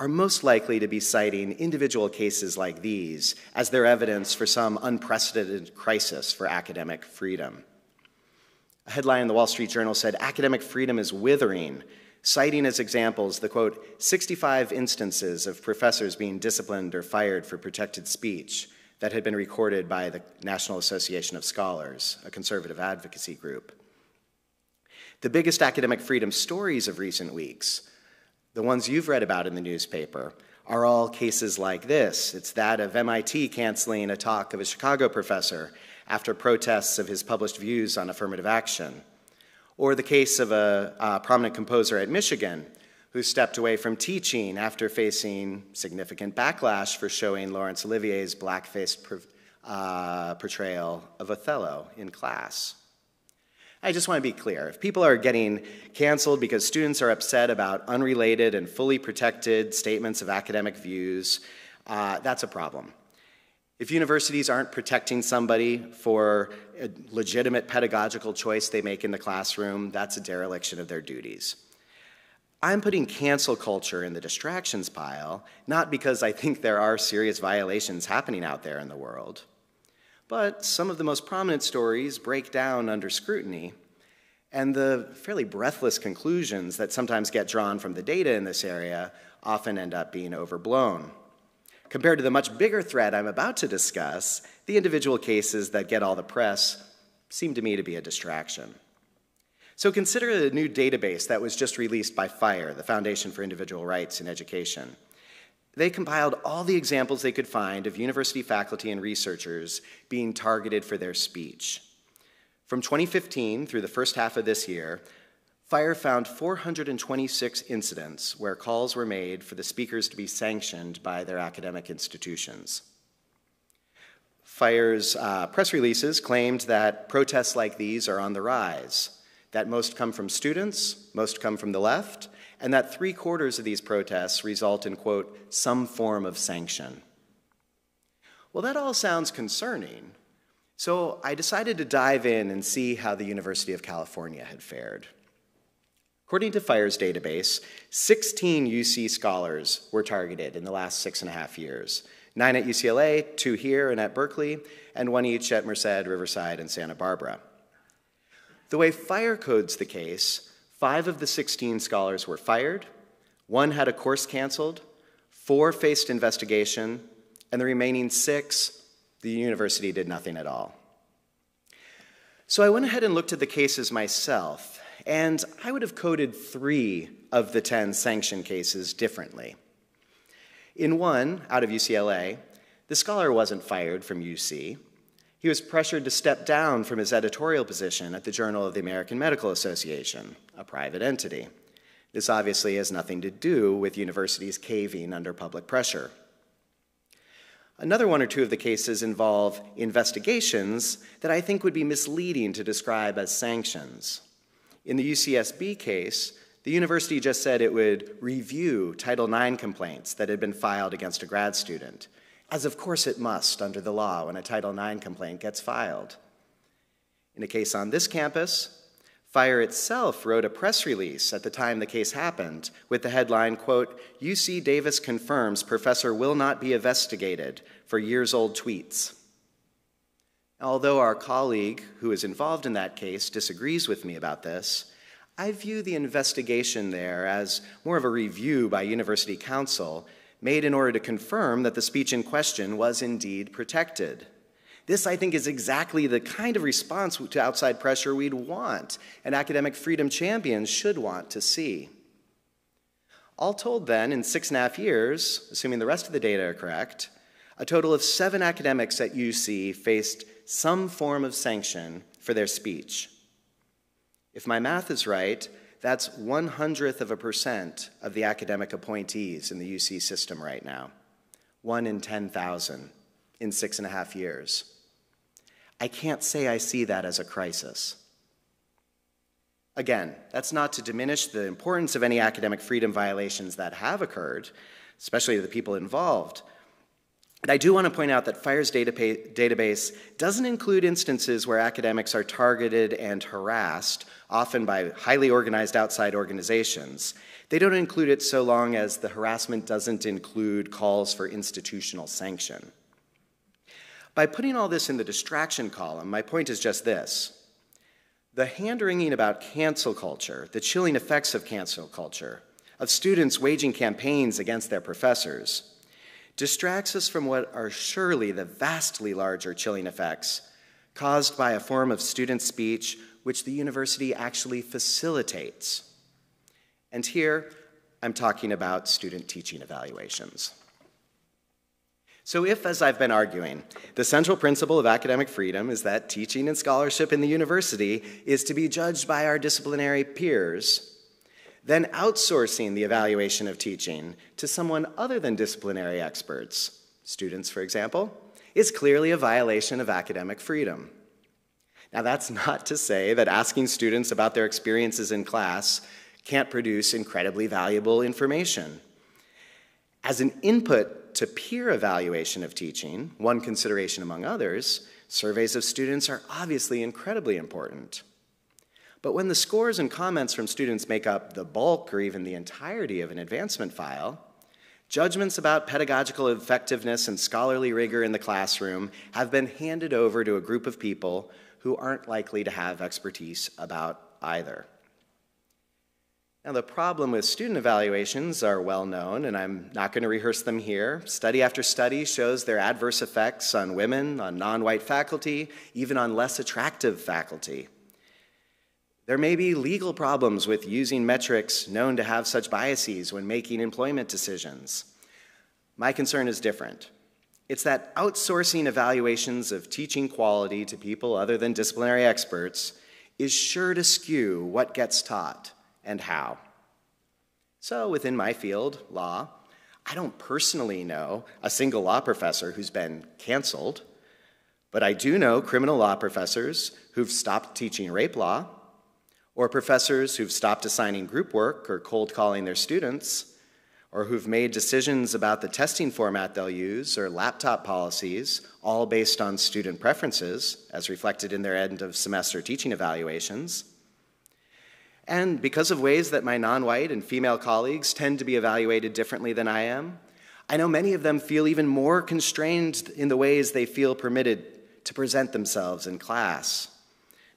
are most likely to be citing individual cases like these as their evidence for some unprecedented crisis for academic freedom. A headline in the Wall Street Journal said, Academic freedom is withering, citing as examples the quote, 65 instances of professors being disciplined or fired for protected speech that had been recorded by the National Association of Scholars, a conservative advocacy group. The biggest academic freedom stories of recent weeks, the ones you've read about in the newspaper, are all cases like this. It's that of MIT canceling a talk of a Chicago professor after protests of his published views on affirmative action, or the case of a, a prominent composer at Michigan who stepped away from teaching after facing significant backlash for showing Laurence Olivier's black-faced uh, portrayal of Othello in class. I just want to be clear. If people are getting canceled because students are upset about unrelated and fully protected statements of academic views, uh, that's a problem. If universities aren't protecting somebody for a legitimate pedagogical choice they make in the classroom, that's a dereliction of their duties. I'm putting cancel culture in the distractions pile, not because I think there are serious violations happening out there in the world, but some of the most prominent stories break down under scrutiny, and the fairly breathless conclusions that sometimes get drawn from the data in this area often end up being overblown. Compared to the much bigger threat I'm about to discuss, the individual cases that get all the press seem to me to be a distraction. So consider the new database that was just released by FIRE, the Foundation for Individual Rights in Education. They compiled all the examples they could find of university faculty and researchers being targeted for their speech. From 2015 through the first half of this year, FIRE found 426 incidents where calls were made for the speakers to be sanctioned by their academic institutions. FIRE's uh, press releases claimed that protests like these are on the rise that most come from students, most come from the left, and that three quarters of these protests result in, quote, some form of sanction. Well, that all sounds concerning, so I decided to dive in and see how the University of California had fared. According to FIRE's database, 16 UC scholars were targeted in the last six and a half years nine at UCLA, two here and at Berkeley, and one each at Merced, Riverside, and Santa Barbara. The way FIRE codes the case, five of the 16 scholars were fired, one had a course canceled, four faced investigation, and the remaining six, the university did nothing at all. So I went ahead and looked at the cases myself, and I would have coded three of the 10 sanction cases differently. In one, out of UCLA, the scholar wasn't fired from UC, he was pressured to step down from his editorial position at the Journal of the American Medical Association, a private entity. This obviously has nothing to do with universities caving under public pressure. Another one or two of the cases involve investigations that I think would be misleading to describe as sanctions. In the UCSB case, the university just said it would review Title IX complaints that had been filed against a grad student as of course it must under the law when a Title IX complaint gets filed. In a case on this campus, Fire itself wrote a press release at the time the case happened with the headline, quote, UC Davis confirms professor will not be investigated for years old tweets. Although our colleague who is involved in that case disagrees with me about this, I view the investigation there as more of a review by university counsel made in order to confirm that the speech in question was indeed protected. This, I think, is exactly the kind of response to outside pressure we'd want and academic freedom champions should want to see. All told, then, in six and a half years, assuming the rest of the data are correct, a total of seven academics at UC faced some form of sanction for their speech. If my math is right, that's one hundredth of a percent of the academic appointees in the UC system right now. One in 10,000 in six and a half years. I can't say I see that as a crisis. Again, that's not to diminish the importance of any academic freedom violations that have occurred, especially the people involved. But I do want to point out that FIRE's database doesn't include instances where academics are targeted and harassed, often by highly organized outside organizations. They don't include it so long as the harassment doesn't include calls for institutional sanction. By putting all this in the distraction column, my point is just this. The hand wringing about cancel culture, the chilling effects of cancel culture, of students waging campaigns against their professors, distracts us from what are surely the vastly larger chilling effects caused by a form of student speech which the university actually facilitates. And here, I'm talking about student teaching evaluations. So, if, as I've been arguing, the central principle of academic freedom is that teaching and scholarship in the university is to be judged by our disciplinary peers, then outsourcing the evaluation of teaching to someone other than disciplinary experts, students, for example, is clearly a violation of academic freedom. Now, that's [LAUGHS] not to say that asking students about their experiences in class can't produce incredibly valuable information. As an input to peer evaluation of teaching, one consideration among others, surveys of students are obviously incredibly important. But when the scores and comments from students make up the bulk or even the entirety of an advancement file, judgments about pedagogical effectiveness and scholarly rigor in the classroom have been handed over to a group of people who aren't likely to have expertise about either. Now, the problem with student evaluations are well known, and I'm not going to rehearse them here. Study after study shows their adverse effects on women, on non white faculty, even on less attractive faculty. There may be legal problems with using metrics known to have such biases when making employment decisions. My concern is different. It's that outsourcing evaluations of teaching quality to people other than disciplinary experts is sure to skew what gets taught and how. So, within my field, law, I don't personally know a single law professor who's been canceled, but I do know criminal law professors who've stopped teaching rape law, or professors who've stopped assigning group work or cold calling their students, or who've made decisions about the testing format they'll use or laptop policies, all based on student preferences, as reflected in their end of semester teaching evaluations. And because of ways that my non white and female colleagues tend to be evaluated differently than I am, I know many of them feel even more constrained in the ways they feel permitted to present themselves in class.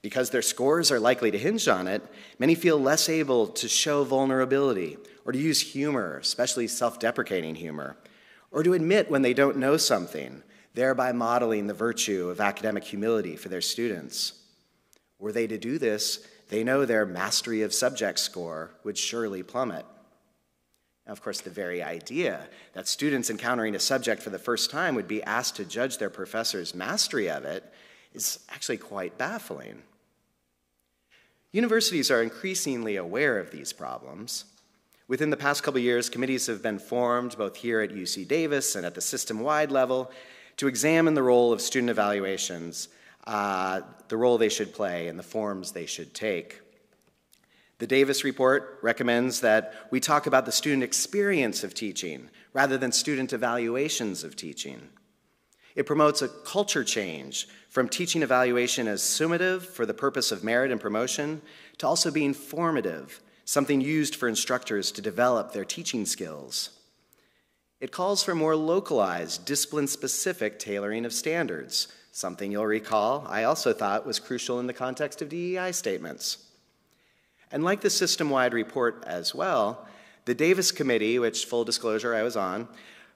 Because their scores are likely to hinge on it, many feel less able to show vulnerability or to use humor, especially self deprecating humor, or to admit when they don't know something, thereby modeling the virtue of academic humility for their students. Were they to do this, they know their mastery of subject score would surely plummet. Now, of course, the very idea that students encountering a subject for the first time would be asked to judge their professor's mastery of it is actually quite baffling. Universities are increasingly aware of these problems. Within the past couple years, committees have been formed, both here at UC Davis and at the system wide level, to examine the role of student evaluations uh, the role they should play and the forms they should take. The Davis report recommends that we talk about the student experience of teaching rather than student evaluations of teaching. It promotes a culture change from teaching evaluation as summative for the purpose of merit and promotion to also being formative, something used for instructors to develop their teaching skills. It calls for more localized, discipline specific tailoring of standards, something you'll recall I also thought was crucial in the context of DEI statements. And like the system wide report as well, the Davis Committee, which full disclosure I was on,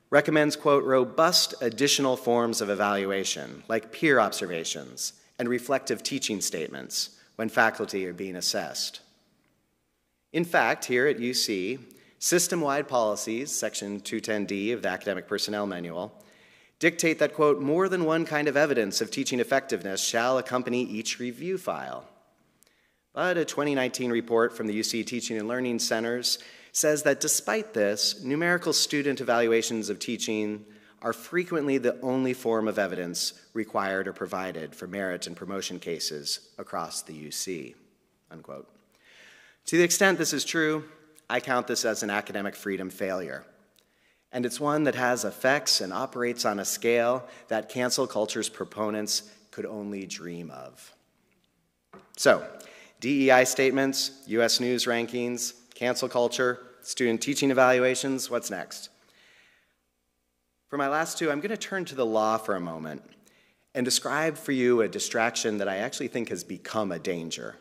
recommends, quote, robust additional forms of evaluation, like peer observations and reflective teaching statements when faculty are being assessed. In fact, here at UC, system wide policies, section 210D of the Academic Personnel Manual, dictate that, quote, more than one kind of evidence of teaching effectiveness shall accompany each review file. But a 2019 report from the UC Teaching and Learning Centers says that despite this, numerical student evaluations of teaching are frequently the only form of evidence required or provided for merit and promotion cases across the UC. Unquote. To the extent this is true, I count this as an academic freedom failure and it's one that has effects and operates on a scale that cancel culture's proponents could only dream of. So, DEI statements, US news rankings, cancel culture, student teaching evaluations, what's next? For my last two, I'm going to turn to the law for a moment and describe for you a distraction that I actually think has become a danger.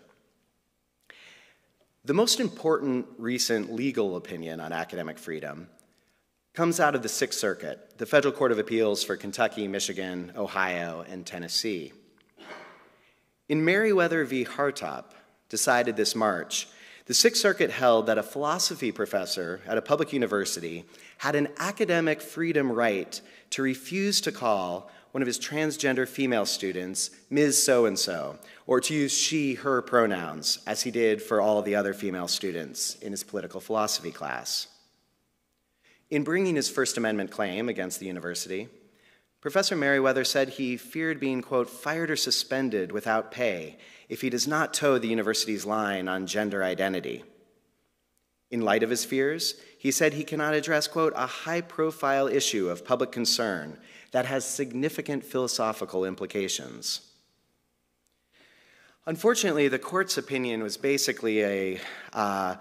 The most important recent legal opinion on academic freedom comes out of the Sixth Circuit, the Federal Court of Appeals for Kentucky, Michigan, Ohio, and Tennessee. In Meriwether v. Hartop, decided this March, the Sixth Circuit held that a philosophy professor at a public university had an academic freedom right to refuse to call one of his transgender female students Ms. So and so, or to use she, her pronouns, as he did for all the other female students in his political philosophy class. In bringing his First Amendment claim against the university, Professor Meriwether said he feared being, quote, fired or suspended without pay if he does not toe the university's line on gender identity. In light of his fears, he said he cannot address, quote, a high profile issue of public concern that has significant philosophical implications. Unfortunately, the court's opinion was basically a uh,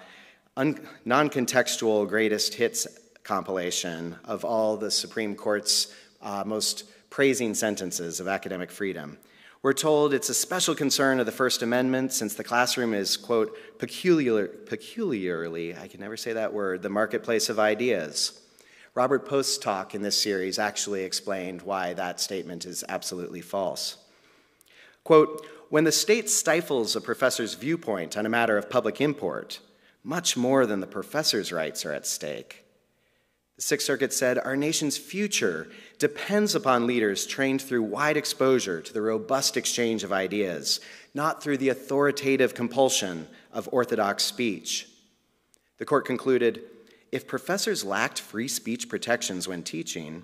un- non contextual greatest hits compilation of all the Supreme Court's uh, most praising sentences of academic freedom. We're told it's a special concern of the First Amendment since the classroom is, quote, peculiar, peculiarly, I can never say that word, the marketplace of ideas. Robert Post's talk in this series actually explained why that statement is absolutely false. Quote, when the state stifles a professor's viewpoint on a matter of public import, much more than the professor's rights are at stake. The Sixth Circuit said our nation's future depends upon leaders trained through wide exposure to the robust exchange of ideas, not through the authoritative compulsion of orthodox speech. The court concluded if professors lacked free speech protections when teaching,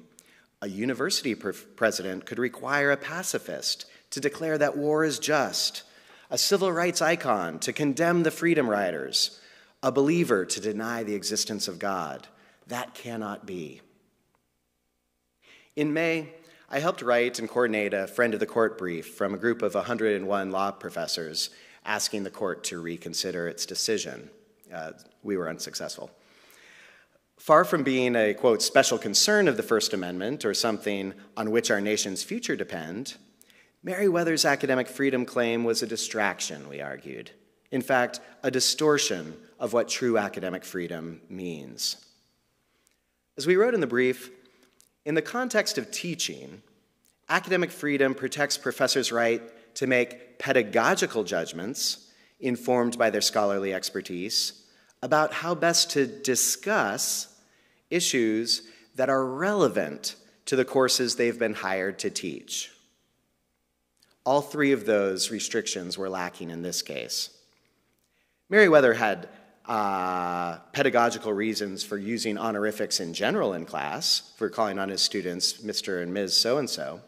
a university president could require a pacifist to declare that war is just, a civil rights icon to condemn the freedom riders, a believer to deny the existence of God. That cannot be. In May, I helped write and coordinate a friend of the court brief from a group of 101 law professors asking the court to reconsider its decision. Uh, we were unsuccessful. Far from being a, quote, special concern of the First Amendment or something on which our nation's future depend, Meriwether's academic freedom claim was a distraction, we argued. In fact, a distortion of what true academic freedom means. As we wrote in the brief, in the context of teaching, academic freedom protects professors' right to make pedagogical judgments informed by their scholarly expertise about how best to discuss issues that are relevant to the courses they've been hired to teach. All three of those restrictions were lacking in this case. Meriwether had uh, pedagogical reasons for using honorifics in general in class, for calling on his students Mr. and Ms. So and so.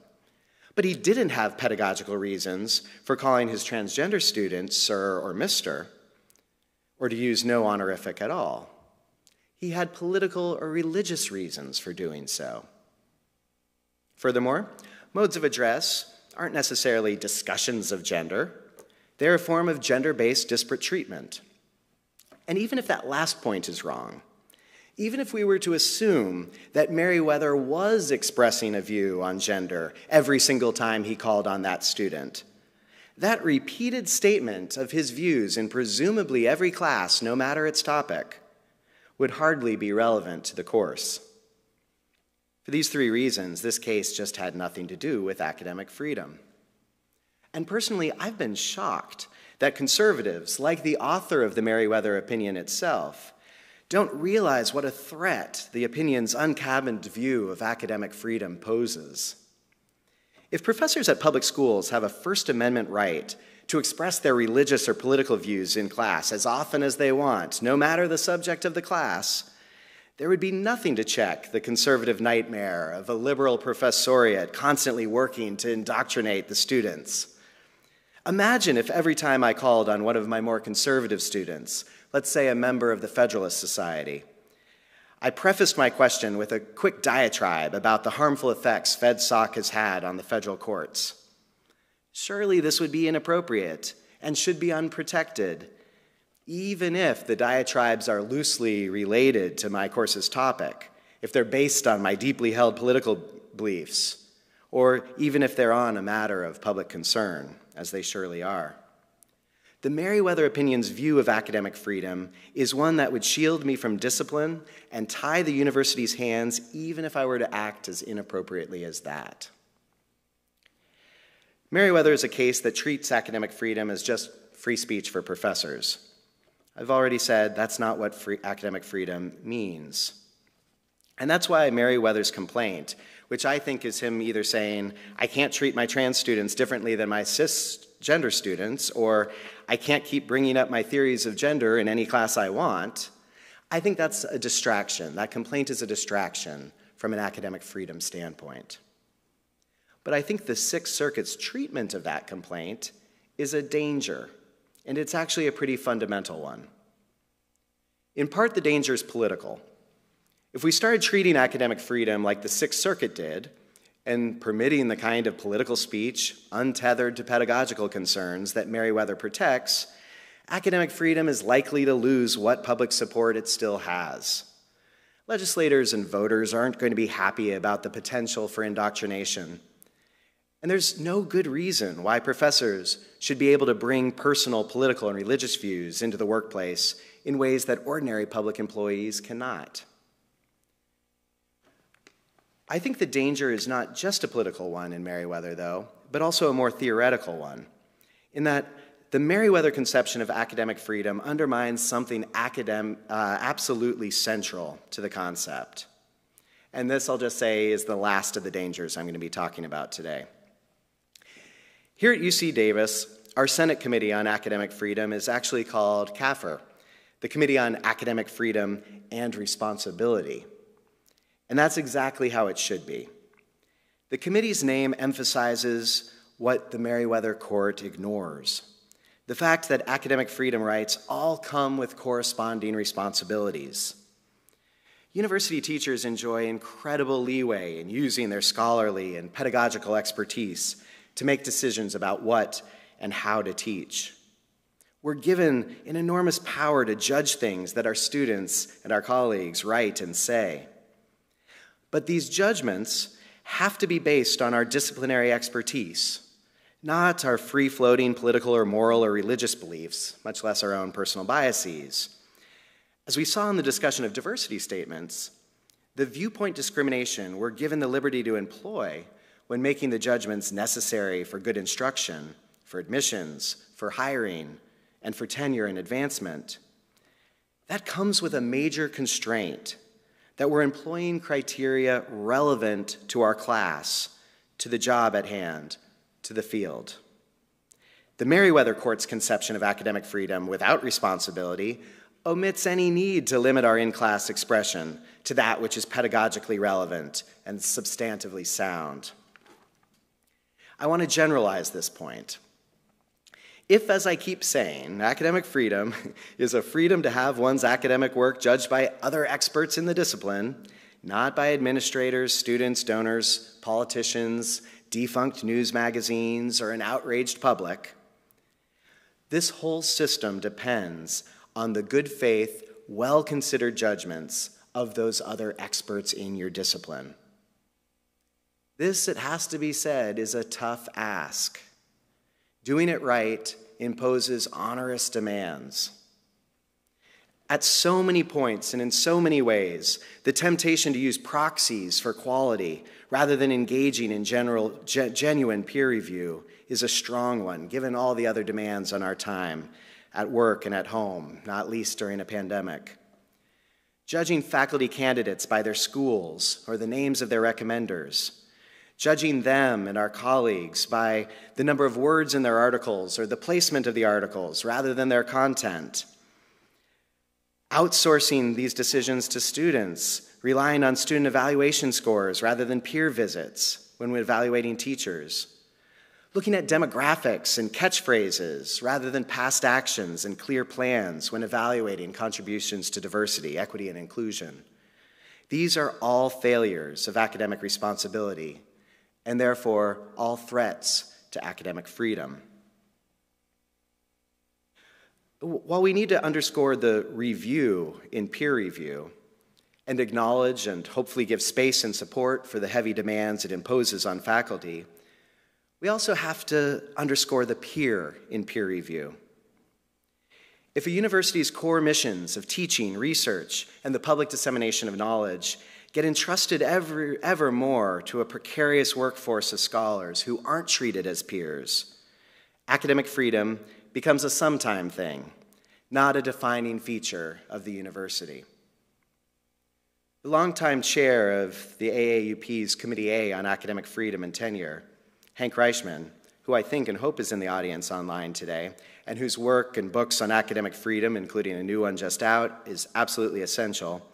But he didn't have pedagogical reasons for calling his transgender students Sir or Mr., or to use no honorific at all. He had political or religious reasons for doing so. Furthermore, modes of address aren't necessarily discussions of gender, they're a form of gender based disparate treatment. And even if that last point is wrong, even if we were to assume that Meriwether was expressing a view on gender every single time he called on that student, that repeated statement of his views in presumably every class, no matter its topic, would hardly be relevant to the course. For these three reasons, this case just had nothing to do with academic freedom. And personally, I've been shocked that conservatives, like the author of the Meriwether opinion itself, don't realize what a threat the opinion's uncabined view of academic freedom poses. If professors at public schools have a First Amendment right to express their religious or political views in class as often as they want, no matter the subject of the class, there would be nothing to check the conservative nightmare of a liberal professoriate constantly working to indoctrinate the students. Imagine if every time I called on one of my more conservative students, let's say a member of the Federalist Society, I prefaced my question with a quick diatribe about the harmful effects FedSoc has had on the federal courts. Surely this would be inappropriate and should be unprotected, even if the diatribes are loosely related to my course's topic, if they're based on my deeply held political beliefs, or even if they're on a matter of public concern, as they surely are. The Meriwether Opinion's view of academic freedom is one that would shield me from discipline and tie the university's hands even if I were to act as inappropriately as that. Meriwether is a case that treats academic freedom as just free speech for professors. I've already said that's not what free academic freedom means. And that's why Meriwether's complaint, which I think is him either saying, I can't treat my trans students differently than my cisgender students, or I can't keep bringing up my theories of gender in any class I want, I think that's a distraction. That complaint is a distraction from an academic freedom standpoint. But I think the Sixth Circuit's treatment of that complaint is a danger, and it's actually a pretty fundamental one. In part, the danger is political. If we started treating academic freedom like the Sixth Circuit did, and permitting the kind of political speech untethered to pedagogical concerns that Meriwether protects, academic freedom is likely to lose what public support it still has. Legislators and voters aren't going to be happy about the potential for indoctrination. And there's no good reason why professors should be able to bring personal, political, and religious views into the workplace in ways that ordinary public employees cannot. I think the danger is not just a political one in Meriwether, though, but also a more theoretical one, in that the Meriwether conception of academic freedom undermines something academ- uh, absolutely central to the concept. And this, I'll just say, is the last of the dangers I'm going to be talking about today. Here at UC Davis, our Senate Committee on Academic Freedom is actually called CAFR, the Committee on Academic Freedom and Responsibility. And that's exactly how it should be. The committee's name emphasizes what the Meriwether Court ignores the fact that academic freedom rights all come with corresponding responsibilities. University teachers enjoy incredible leeway in using their scholarly and pedagogical expertise to make decisions about what and how to teach. We're given an enormous power to judge things that our students and our colleagues write and say. But these judgments have to be based on our disciplinary expertise, not our free floating political or moral or religious beliefs, much less our own personal biases. As we saw in the discussion of diversity statements, the viewpoint discrimination we're given the liberty to employ when making the judgments necessary for good instruction, for admissions, for hiring, and for tenure and advancement, that comes with a major constraint that we're employing criteria relevant to our class, to the job at hand, to the field. The Meriwether Court's conception of academic freedom without responsibility omits any need to limit our in class expression to that which is pedagogically relevant and substantively sound. I want to generalize this point. If, as I keep saying, academic freedom [LAUGHS] is a freedom to have one's academic work judged by other experts in the discipline, not by administrators, students, donors, politicians, defunct news magazines, or an outraged public. This whole system depends on the good faith, well considered judgments of those other experts in your discipline. This, it has to be said, is a tough ask. Doing it right imposes onerous demands. At so many points and in so many ways, the temptation to use proxies for quality rather than engaging in general, ge- genuine peer review is a strong one, given all the other demands on our time at work and at home, not least during a pandemic. Judging faculty candidates by their schools or the names of their recommenders, judging them and our colleagues by the number of words in their articles or the placement of the articles rather than their content. Outsourcing these decisions to students, relying on student evaluation scores rather than peer visits when evaluating teachers, looking at demographics and catchphrases rather than past actions and clear plans when evaluating contributions to diversity, equity, and inclusion. These are all failures of academic responsibility and therefore all threats to academic freedom. While we need to underscore the review in peer review and acknowledge and hopefully give space and support for the heavy demands it imposes on faculty, we also have to underscore the peer in peer review. If a university's core missions of teaching, research, and the public dissemination of knowledge get entrusted ever, ever more to a precarious workforce of scholars who aren't treated as peers, academic freedom becomes a sometime thing, not a defining feature of the university. The longtime chair of the AAUP's Committee A on Academic Freedom and Tenure, Hank Reichman, who I think and hope is in the audience online today, and whose work and books on academic freedom, including a new one just out, is absolutely essential.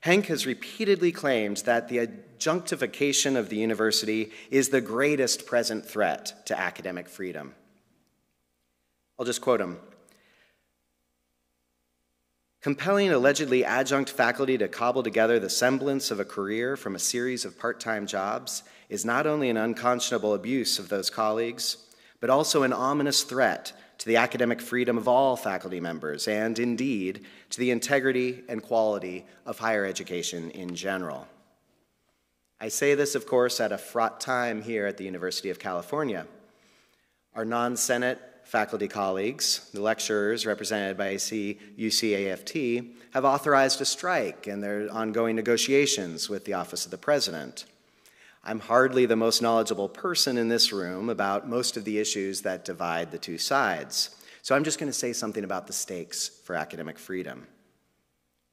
Hank has repeatedly claimed that the adjunctification of the university is the greatest present threat to academic freedom. I'll just quote him. Compelling allegedly adjunct faculty to cobble together the semblance of a career from a series of part time jobs is not only an unconscionable abuse of those colleagues, but also an ominous threat to the academic freedom of all faculty members, and indeed to the integrity and quality of higher education in general. I say this, of course, at a fraught time here at the University of California. Our non Senate faculty colleagues, the lecturers represented by UCAFT, have authorized a strike and their ongoing negotiations with the Office of the President. I'm hardly the most knowledgeable person in this room about most of the issues that divide the two sides, so I'm just going to say something about the stakes for academic freedom.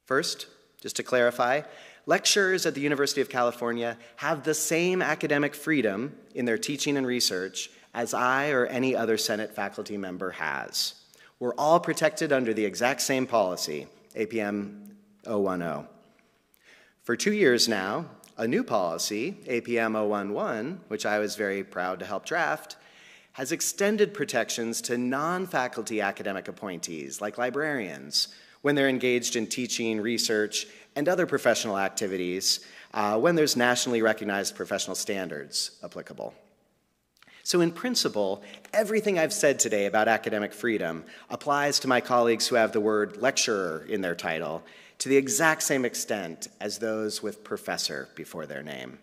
First, just to clarify, lecturers at the University of California have the same academic freedom in their teaching and research as I or any other Senate faculty member has. We're all protected under the exact same policy, APM 010. For two years now, a new policy, APM 011, which I was very proud to help draft, has extended protections to non faculty academic appointees, like librarians, when they're engaged in teaching, research, and other professional activities uh, when there's nationally recognized professional standards applicable. So, in principle, everything I've said today about academic freedom applies to my colleagues who have the word lecturer in their title to the exact same extent as those with professor before their name.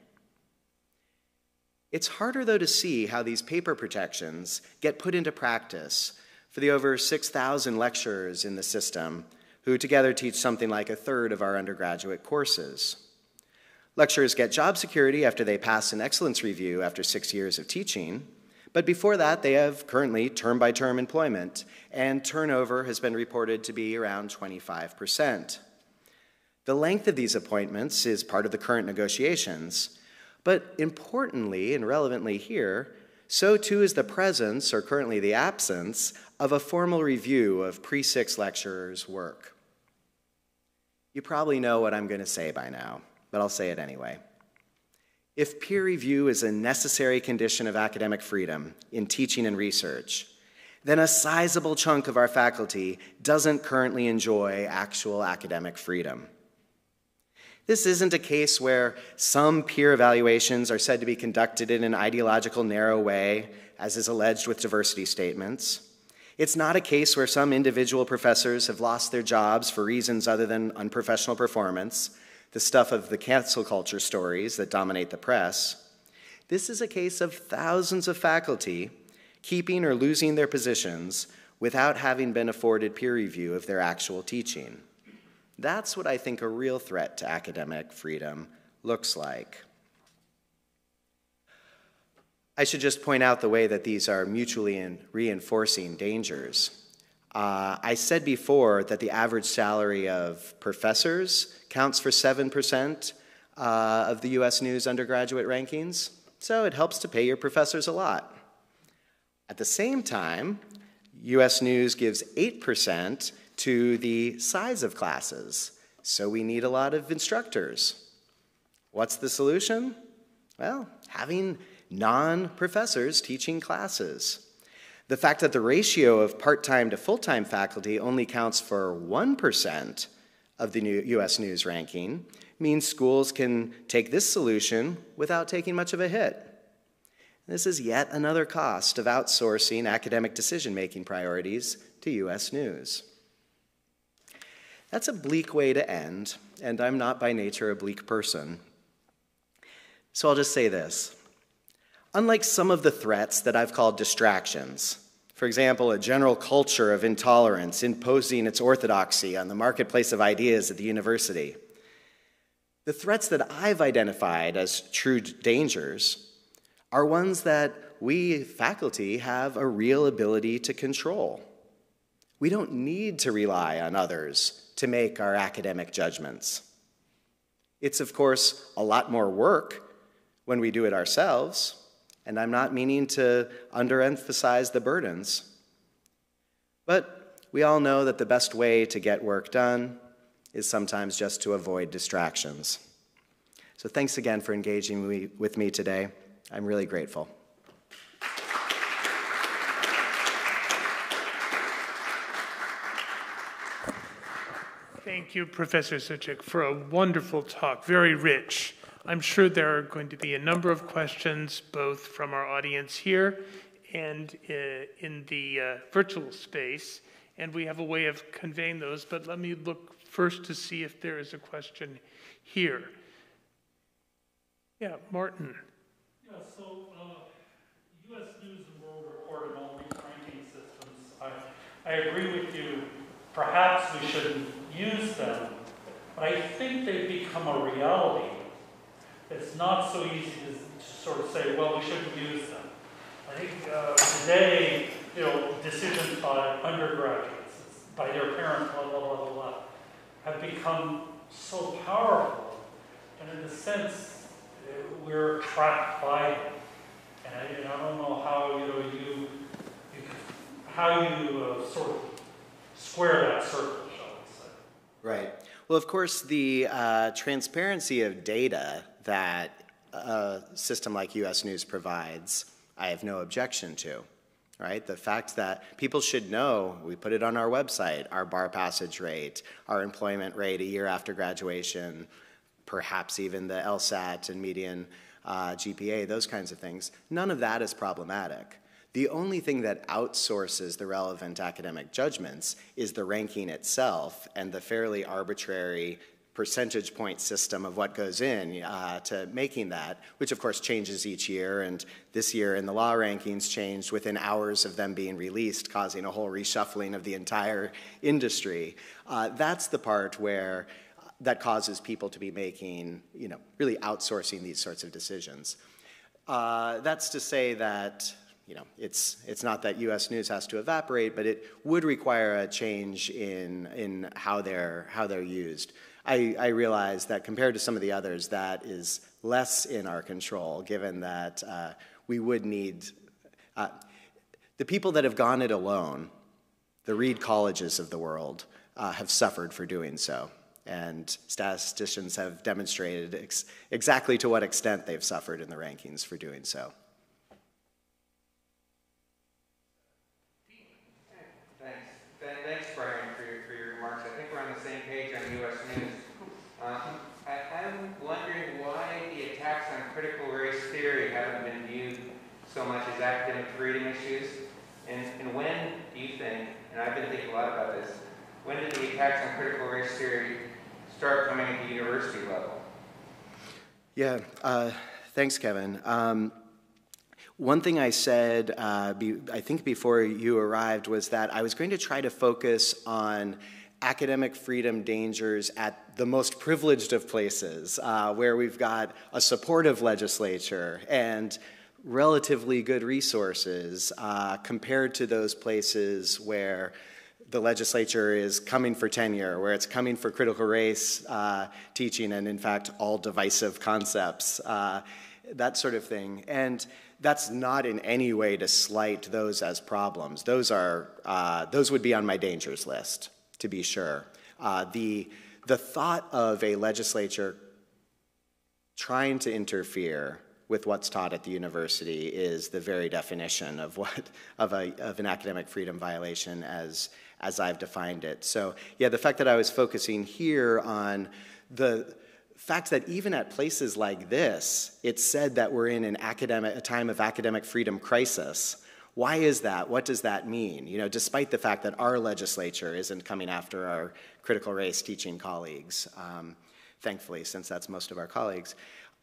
It's harder, though, to see how these paper protections get put into practice for the over 6,000 lecturers in the system who together teach something like a third of our undergraduate courses. Lecturers get job security after they pass an excellence review after six years of teaching, but before that, they have currently term by term employment, and turnover has been reported to be around 25%. The length of these appointments is part of the current negotiations, but importantly and relevantly here, so too is the presence, or currently the absence, of a formal review of pre six lecturers' work. You probably know what I'm going to say by now but I'll say it anyway. If peer review is a necessary condition of academic freedom in teaching and research, then a sizable chunk of our faculty doesn't currently enjoy actual academic freedom. This isn't a case where some peer evaluations are said to be conducted in an ideological, narrow way, as is alleged with diversity statements. It's not a case where some individual professors have lost their jobs for reasons other than unprofessional performance, the stuff of the cancel culture stories that dominate the press. This is a case of thousands of faculty keeping or losing their positions without having been afforded peer review of their actual teaching. That's what I think a real threat to academic freedom looks like. I should just point out the way that these are mutually reinforcing dangers. Uh, I said before that the average salary of professors counts for 7% uh, of the US News undergraduate rankings, so it helps to pay your professors a lot. At the same time, US News gives 8% to the size of classes, so we need a lot of instructors. What's the solution? Well, having non professors teaching classes. The fact that the ratio of part time to full time faculty only counts for 1% of the US News ranking means schools can take this solution without taking much of a hit. This is yet another cost of outsourcing academic decision making priorities to US News. That's a bleak way to end, and I'm not by nature a bleak person. So I'll just say this. Unlike some of the threats that I've called distractions, for example, a general culture of intolerance imposing its orthodoxy on the marketplace of ideas at the university, the threats that I've identified as true dangers are ones that we faculty have a real ability to control. We don't need to rely on others to make our academic judgments. It's, of course, a lot more work when we do it ourselves, and I'm not meaning to underemphasize the burdens. But we all know that the best way to get work done is sometimes just to avoid distractions. So thanks again for engaging with me today. I'm really grateful. Thank you, Professor Soucek, for a wonderful talk, very rich. I'm sure there are going to be a number of questions, both from our audience here and uh, in the uh, virtual space, and we have a way of conveying those, but let me look first to see if there is a question here. Yeah, Martin. Yeah, so uh, U.S. News and World Report and all these ranking systems, I, I agree with you perhaps we shouldn't use them, but I think they've become a reality. It's not so easy to, sort of say, well, we shouldn't use them. I think uh, today, you know, decisions by undergraduates, by their parents, blah, blah, blah, blah, blah, have become so powerful. And in a sense, uh, we're trapped by them. And I, and I don't know how, you know, you, you how you uh, sort of square that circle. Right. Well, of course, the uh, transparency of data that a system like US News provides, I have no objection to. Right? The fact that people should know, we put it on our website, our bar passage rate, our employment rate a year after graduation, perhaps even the LSAT and median uh, GPA, those kinds of things. None of that is problematic. The only thing that outsources the relevant academic judgments is the ranking itself and the fairly arbitrary percentage point system of what goes in uh, to making that, which of course changes each year. And this year in the law rankings changed within hours of them being released, causing a whole reshuffling of the entire industry. Uh, that's the part where uh, that causes people to be making, you know, really outsourcing these sorts of decisions. Uh, that's to say that you know, it's, it's not that U.S. news has to evaporate, but it would require a change in, in how, they're, how they're used. I, I realize that compared to some of the others, that is less in our control, given that uh, we would need uh, the people that have gone it alone, the Reed colleges of the world, uh, have suffered for doing so. And statisticians have demonstrated ex exactly to what extent they've suffered in the rankings for doing so. Thanks, Brian, for your, for your remarks. I think we're on the same page on U.S. News. Uh, I, I critical race theory haven't been viewed so much as academic freedom issues? And, and when do you think, and I've been thinking a lot about this, when did the attacks on critical race theory start coming level? Yeah, uh, thanks, Kevin. Um, one thing I said, uh, be, I think before you arrived, was that I was going to try to focus on academic freedom dangers at the most privileged of places, uh, where we've got a supportive legislature and relatively good resources uh, compared to those places where the legislature is coming for tenure, where it's coming for critical race uh, teaching and, in fact, all divisive concepts, uh, that sort of thing. And that's not in any way to slight those as problems. Those are uh, those would be on my dangers list, to be sure. Uh, the the thought of a legislature trying to interfere with what's taught at the university is the very definition of what of, a, of an academic freedom violation as as I've defined it. So yeah, the fact that I was focusing here on the fact that even at places like this, it's said that we're in an academic a time of academic freedom crisis. Why is that? What does that mean? You know, despite the fact that our legislature isn't coming after our critical race teaching colleagues, um, thankfully, since that's most of our colleagues.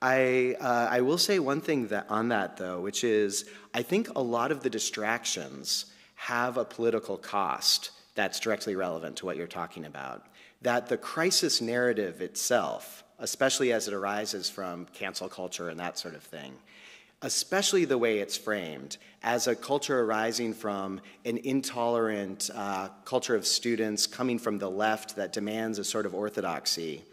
I, uh, I will say one thing that, on that, though, which is I think a lot of the distractions have a political cost that's directly relevant to what you're talking about. That the crisis narrative itself, especially as it arises from cancel culture and that sort of thing, especially the way it's framed as a culture arising from an intolerant uh, culture of students coming from the left that demands a sort of orthodoxy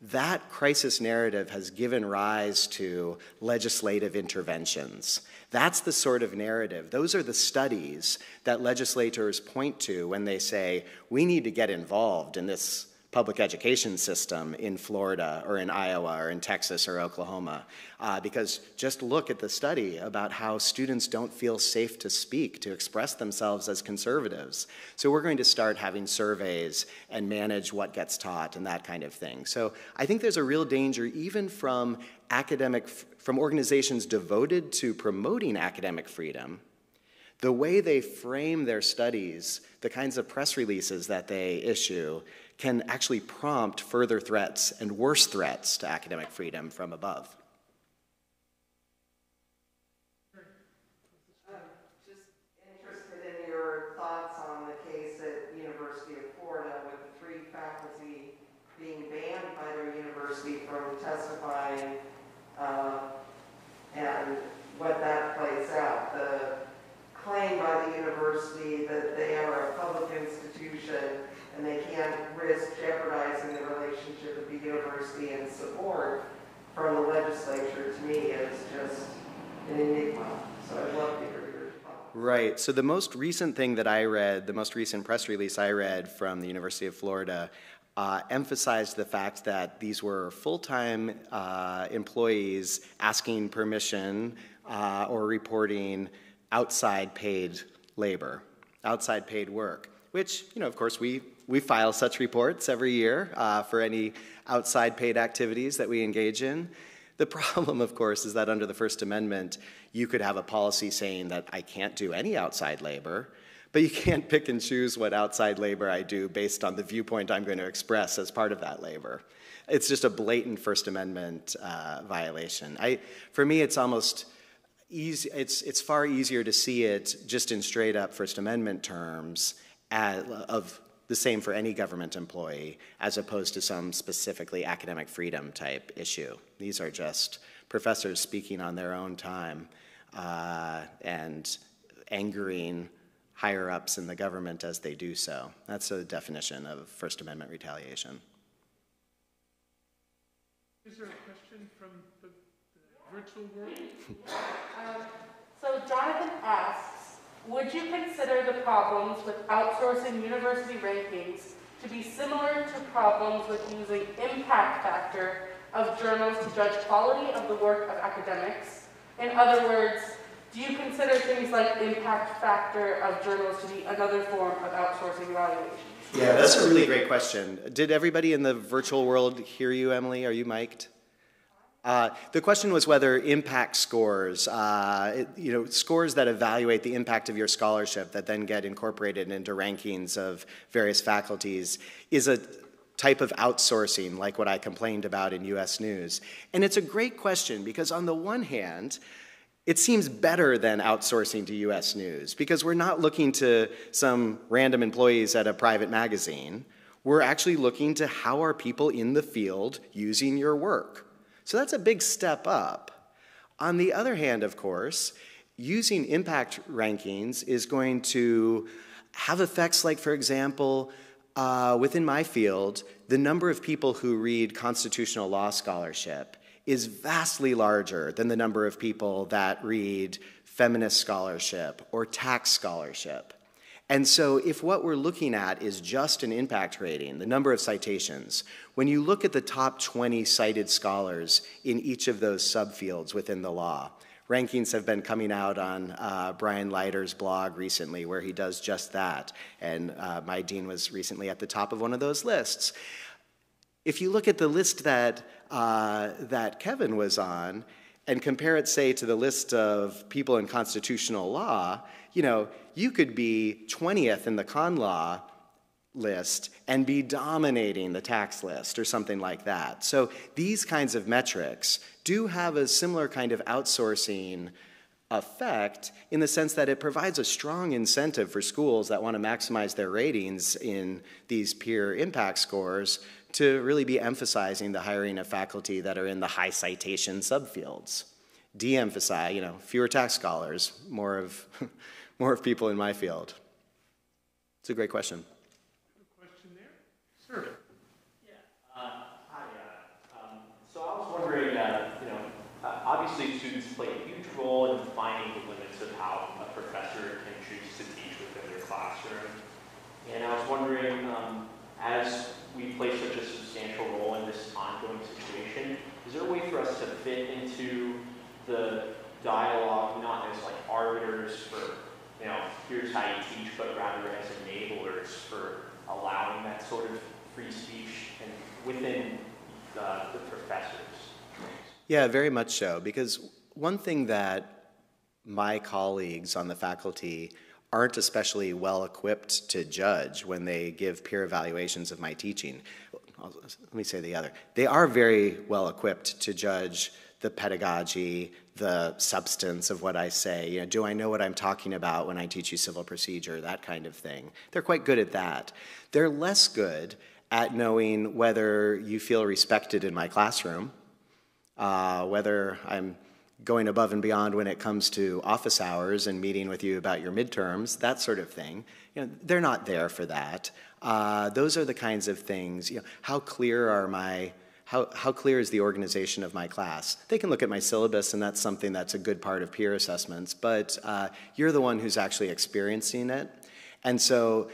that crisis narrative has given rise to legislative interventions. That's the sort of narrative. Those are the studies that legislators point to when they say, we need to get involved in this public education system in Florida or in Iowa or in Texas or Oklahoma. Uh, because just look at the study about how students don't feel safe to speak, to express themselves as conservatives. So we're going to start having surveys and manage what gets taught and that kind of thing. So I think there's a real danger even from academic, from organizations devoted to promoting academic freedom the way they frame their studies, the kinds of press releases that they issue, can actually prompt further threats and worse threats to academic freedom from above. just interested in your thoughts on the case at University of Florida with three faculty being banned by their university from testifying uh, and what that plays out. The claim by the university that they are a public institution and they can't risk jeopardizing the relationship of the university and support from the legislature to me is just an enigma. So I'd love to hear. Right. So the most recent thing that I read, the most recent press release I read from the University of Florida, uh, emphasized the fact that these were full-time uh, employees asking permission uh, or reporting outside paid labor, outside paid work, which, you know, of course, we we file such reports every year uh, for any outside paid activities that we engage in. The [LAUGHS] problem, of course, is that under the First Amendment, you could have a policy saying that I can't do any outside labor, but you [LAUGHS] can't pick and choose what outside labor I do based on the viewpoint I'm going to express as part of that labor. It's just a blatant First Amendment uh, violation. I, for me, it's almost easy, it's, it's far easier to see it just in straight up First Amendment terms as, of the same for any government employee as opposed to some specifically academic freedom type issue. These are just professors speaking on their own time uh, and angering higher ups in the government as they do so. That's a definition of First Amendment retaliation. Is there a question from the, the virtual world? [LAUGHS] um, so Jonathan asks, would you consider the problems with outsourcing university rankings to be similar to problems with using impact factor of journals to judge quality of the work of academics? In other words, do you consider things like impact factor of journals to be another form of outsourcing evaluation? Yeah, that's a really great question. Did everybody in the virtual world hear you, Emily? Are you mic'd? Uh, the question was whether impact scores, uh, you know, scores that evaluate the impact of your scholarship that then get incorporated into rankings of various faculties, is a type of outsourcing like what I complained about in US News. And it's a great question because, on the one hand, it seems better than outsourcing to US News because we're not looking to some random employees at a private magazine. We're actually looking to how are people in the field using your work. So that's a big step up. On the other hand, of course, using impact rankings is going to have effects like, for example, uh, within my field, the number of people who read constitutional law scholarship is vastly larger than the number of people that read feminist scholarship or tax scholarship. And so, if what we're looking at is just an impact rating, the number of citations, when you look at the top 20 cited scholars in each of those subfields within the law, rankings have been coming out on uh, Brian Leiter's blog recently, where he does just that. And uh, my dean was recently at the top of one of those lists. If you look at the list that, uh, that Kevin was on, and compare it, say, to the list of people in constitutional law, you know, you could be 20th in the con law list and be dominating the tax list or something like that. So these kinds of metrics do have a similar kind of outsourcing effect in the sense that it provides a strong incentive for schools that want to maximize their ratings in these peer impact scores to really be emphasizing the hiring of faculty that are in the high citation subfields. De-emphasize, you know, fewer tax scholars, more of [LAUGHS] more of people in my field? It's a great question. question there? Sir. Yeah. Uh, hi. Uh, um, so I was wondering, uh, you know, uh, obviously students play a huge role in defining the limits of how a professor can choose to teach within their classroom. And I was wondering, um, as we play such a substantial role in this ongoing situation, is there a way for us to fit into the dialogue, not as like arbiters for know, here's how you teach, but rather as enablers for allowing that sort of free speech and within the, the professors. Yeah, very much so. Because one thing that my colleagues on the faculty aren't especially well equipped to judge when they give peer evaluations of my teaching. Let me say the other. They are very well equipped to judge the pedagogy, the substance of what I say. You know, do I know what I'm talking about when I teach you civil procedure? That kind of thing. They're quite good at that. They're less good at knowing whether you feel respected in my classroom, uh, whether I'm going above and beyond when it comes to office hours and meeting with you about your midterms, that sort of thing. You know, they're not there for that. Uh, those are the kinds of things. You know, how clear are my how, how clear is the organization of my class? They can look at my syllabus, and that's something that's a good part of peer assessments, but uh, you're the one who's actually experiencing it. And so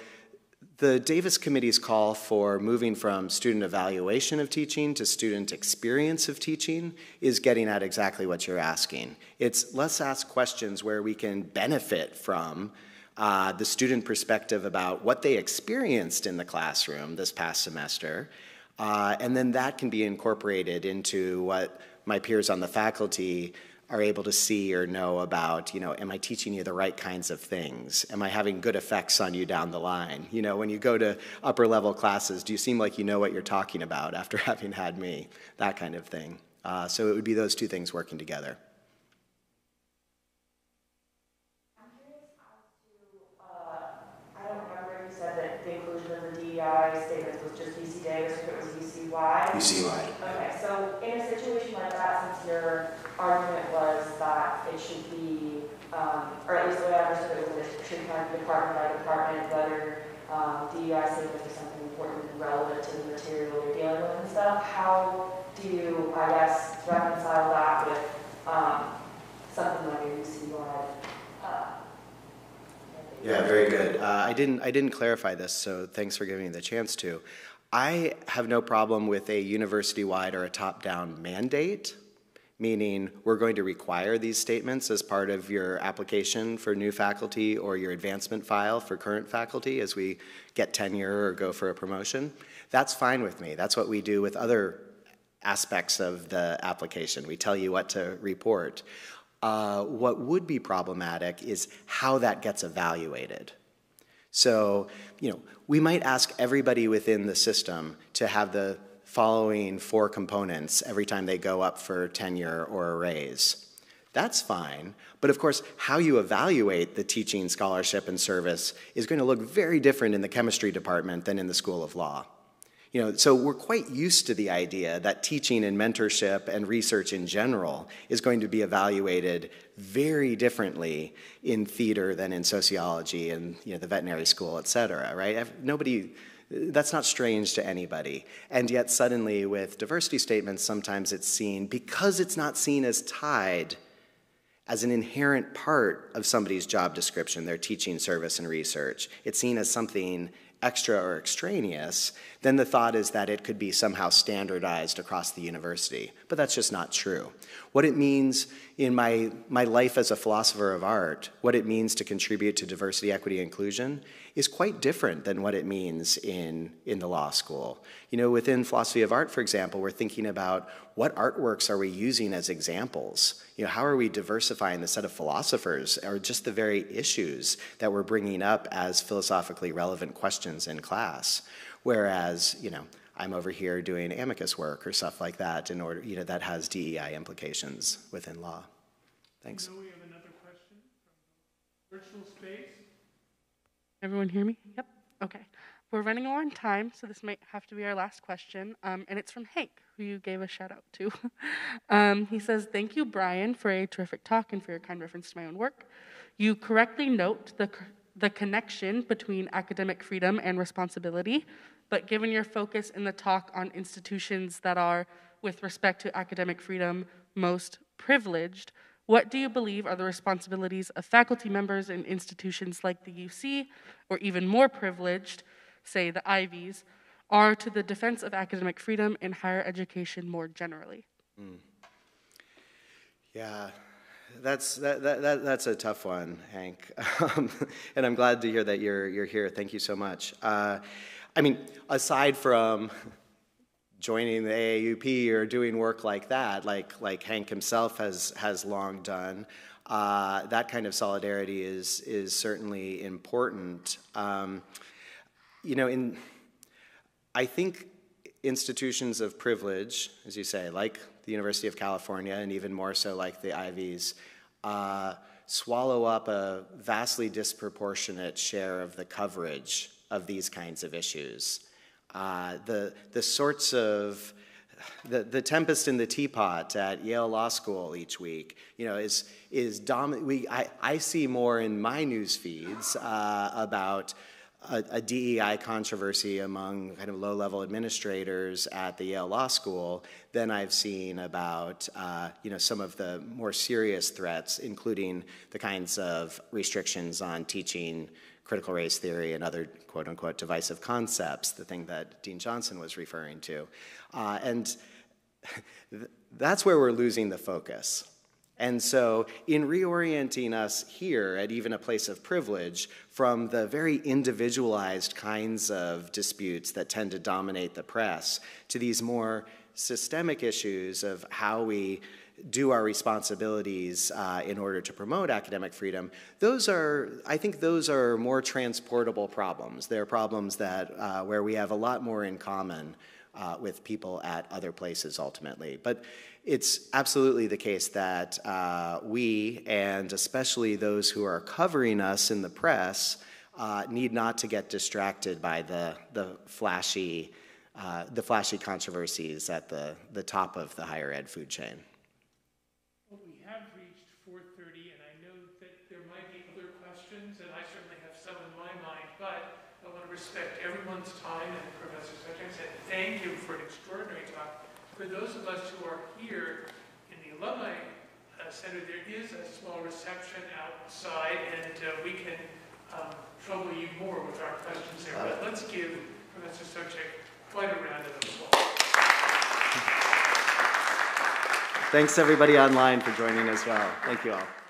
the Davis Committee's call for moving from student evaluation of teaching to student experience of teaching is getting at exactly what you're asking. It's let's ask questions where we can benefit from uh, the student perspective about what they experienced in the classroom this past semester uh, and then that can be incorporated into what my peers on the faculty are able to see or know about, you know, am I teaching you the right kinds of things? Am I having good effects on you down the line? You know, when you go to upper level classes, do you seem like you know what you're talking about after [LAUGHS] having had me? That kind of thing. Uh, so it would be those two things working together. Uh, I don't remember you said that the inclusion of the DEI statements was just UC Davis UC-wide? UC-wide. Okay, so in a situation like that, since your argument was that it should be, um, or at least the way I understood it was it should kind of be department by department, whether um, DEI statements are something important and relevant to the material you're dealing with and stuff. How do you, I guess, reconcile that with um, something like a UC-wide? Uh, yeah, very good. Uh, I didn't I didn't clarify this, so thanks for giving me the chance to. I have no problem with a university wide or a top down mandate, meaning we're going to require these statements as part of your application for new faculty or your advancement file for current faculty as we get tenure or go for a promotion. That's fine with me. That's what we do with other aspects of the application. We tell you what to report. Uh, what would be problematic is how that gets evaluated. So, you know, we might ask everybody within the system to have the following four components every time they go up for tenure or a raise. That's fine, but of course, how you evaluate the teaching, scholarship, and service is going to look very different in the chemistry department than in the School of Law. You know, so we're quite used to the idea that teaching and mentorship and research in general is going to be evaluated very differently in theater than in sociology and you know, the veterinary school, et cetera, right? Nobody, that's not strange to anybody. And yet suddenly with diversity statements, sometimes it's seen, because it's not seen as tied as an inherent part of somebody's job description, their teaching service and research. It's seen as something extra or extraneous, then the thought is that it could be somehow standardized across the university. But that's just not true. What it means in my, my life as a philosopher of art, what it means to contribute to diversity, equity, inclusion, is quite different than what it means in, in the law school. You know, within philosophy of art, for example, we're thinking about what artworks are we using as examples? You know, how are we diversifying the set of philosophers or just the very issues that we're bringing up as philosophically relevant questions in class? Whereas, you know, I'm over here doing amicus work or stuff like that in order, you know, that has DEI implications within law. Thanks. we have another question from virtual space. Everyone hear me? Yep. Okay. We're running low on time, so this might have to be our last question. Um, and it's from Hank, who you gave a shout out to. [LAUGHS] um, he says, Thank you, Brian, for a terrific talk and for your kind reference to my own work. You correctly note the, the connection between academic freedom and responsibility, but given your focus in the talk on institutions that are, with respect to academic freedom, most privileged, what do you believe are the responsibilities of faculty members in institutions like the UC, or even more privileged, say the Ivies, are to the defense of academic freedom in higher education more generally? Mm. Yeah, that's, that, that, that, that's a tough one, Hank. [LAUGHS] Um, and I'm glad to hear that you're, you're here. Thank you so much. Uh, I mean, aside from joining the AAUP or doing work like that, like, like Hank himself has, has long done, uh, that kind of solidarity is, is certainly important. Um, you know, in, I think institutions of privilege, as you say, like the University of California and even more so like the Ivies, uh, swallow up a vastly disproportionate share of the coverage of these kinds of issues. Uh, the, the sorts of the, the tempest in the teapot at Yale Law School each week, you know, is, is dominant. I, I see more in my news feeds uh, about a, a, DEI controversy among kind of low-level administrators at the Yale Law School than I've seen about, uh, you know, some of the more serious threats, including the kinds of restrictions on teaching critical race theory and other quote unquote divisive concepts, the thing that Dean Johnson was referring to. Uh, and th that's where we're losing the focus. And so, in reorienting us here at even a place of privilege from the very individualized kinds of disputes that tend to dominate the press to these more systemic issues of how we do our responsibilities uh, in order to promote academic freedom, those are, I think those are more transportable problems. They're problems that, uh, where we have a lot more in common uh, with people at other places ultimately. But it's absolutely the case that uh, we, and especially those who are covering us in the press, uh, need not to get distracted by the, the flashy uh, the flashy controversies at the, the top of the higher ed food chain. thank you for an extraordinary talk. For those of us who are here in the Alumni uh, Center, there is a small reception outside, and uh, we can um, trouble you more with our questions there. But let's give Professor Soucek quite a round of applause. Thanks everybody online for joining as well. Thank you all.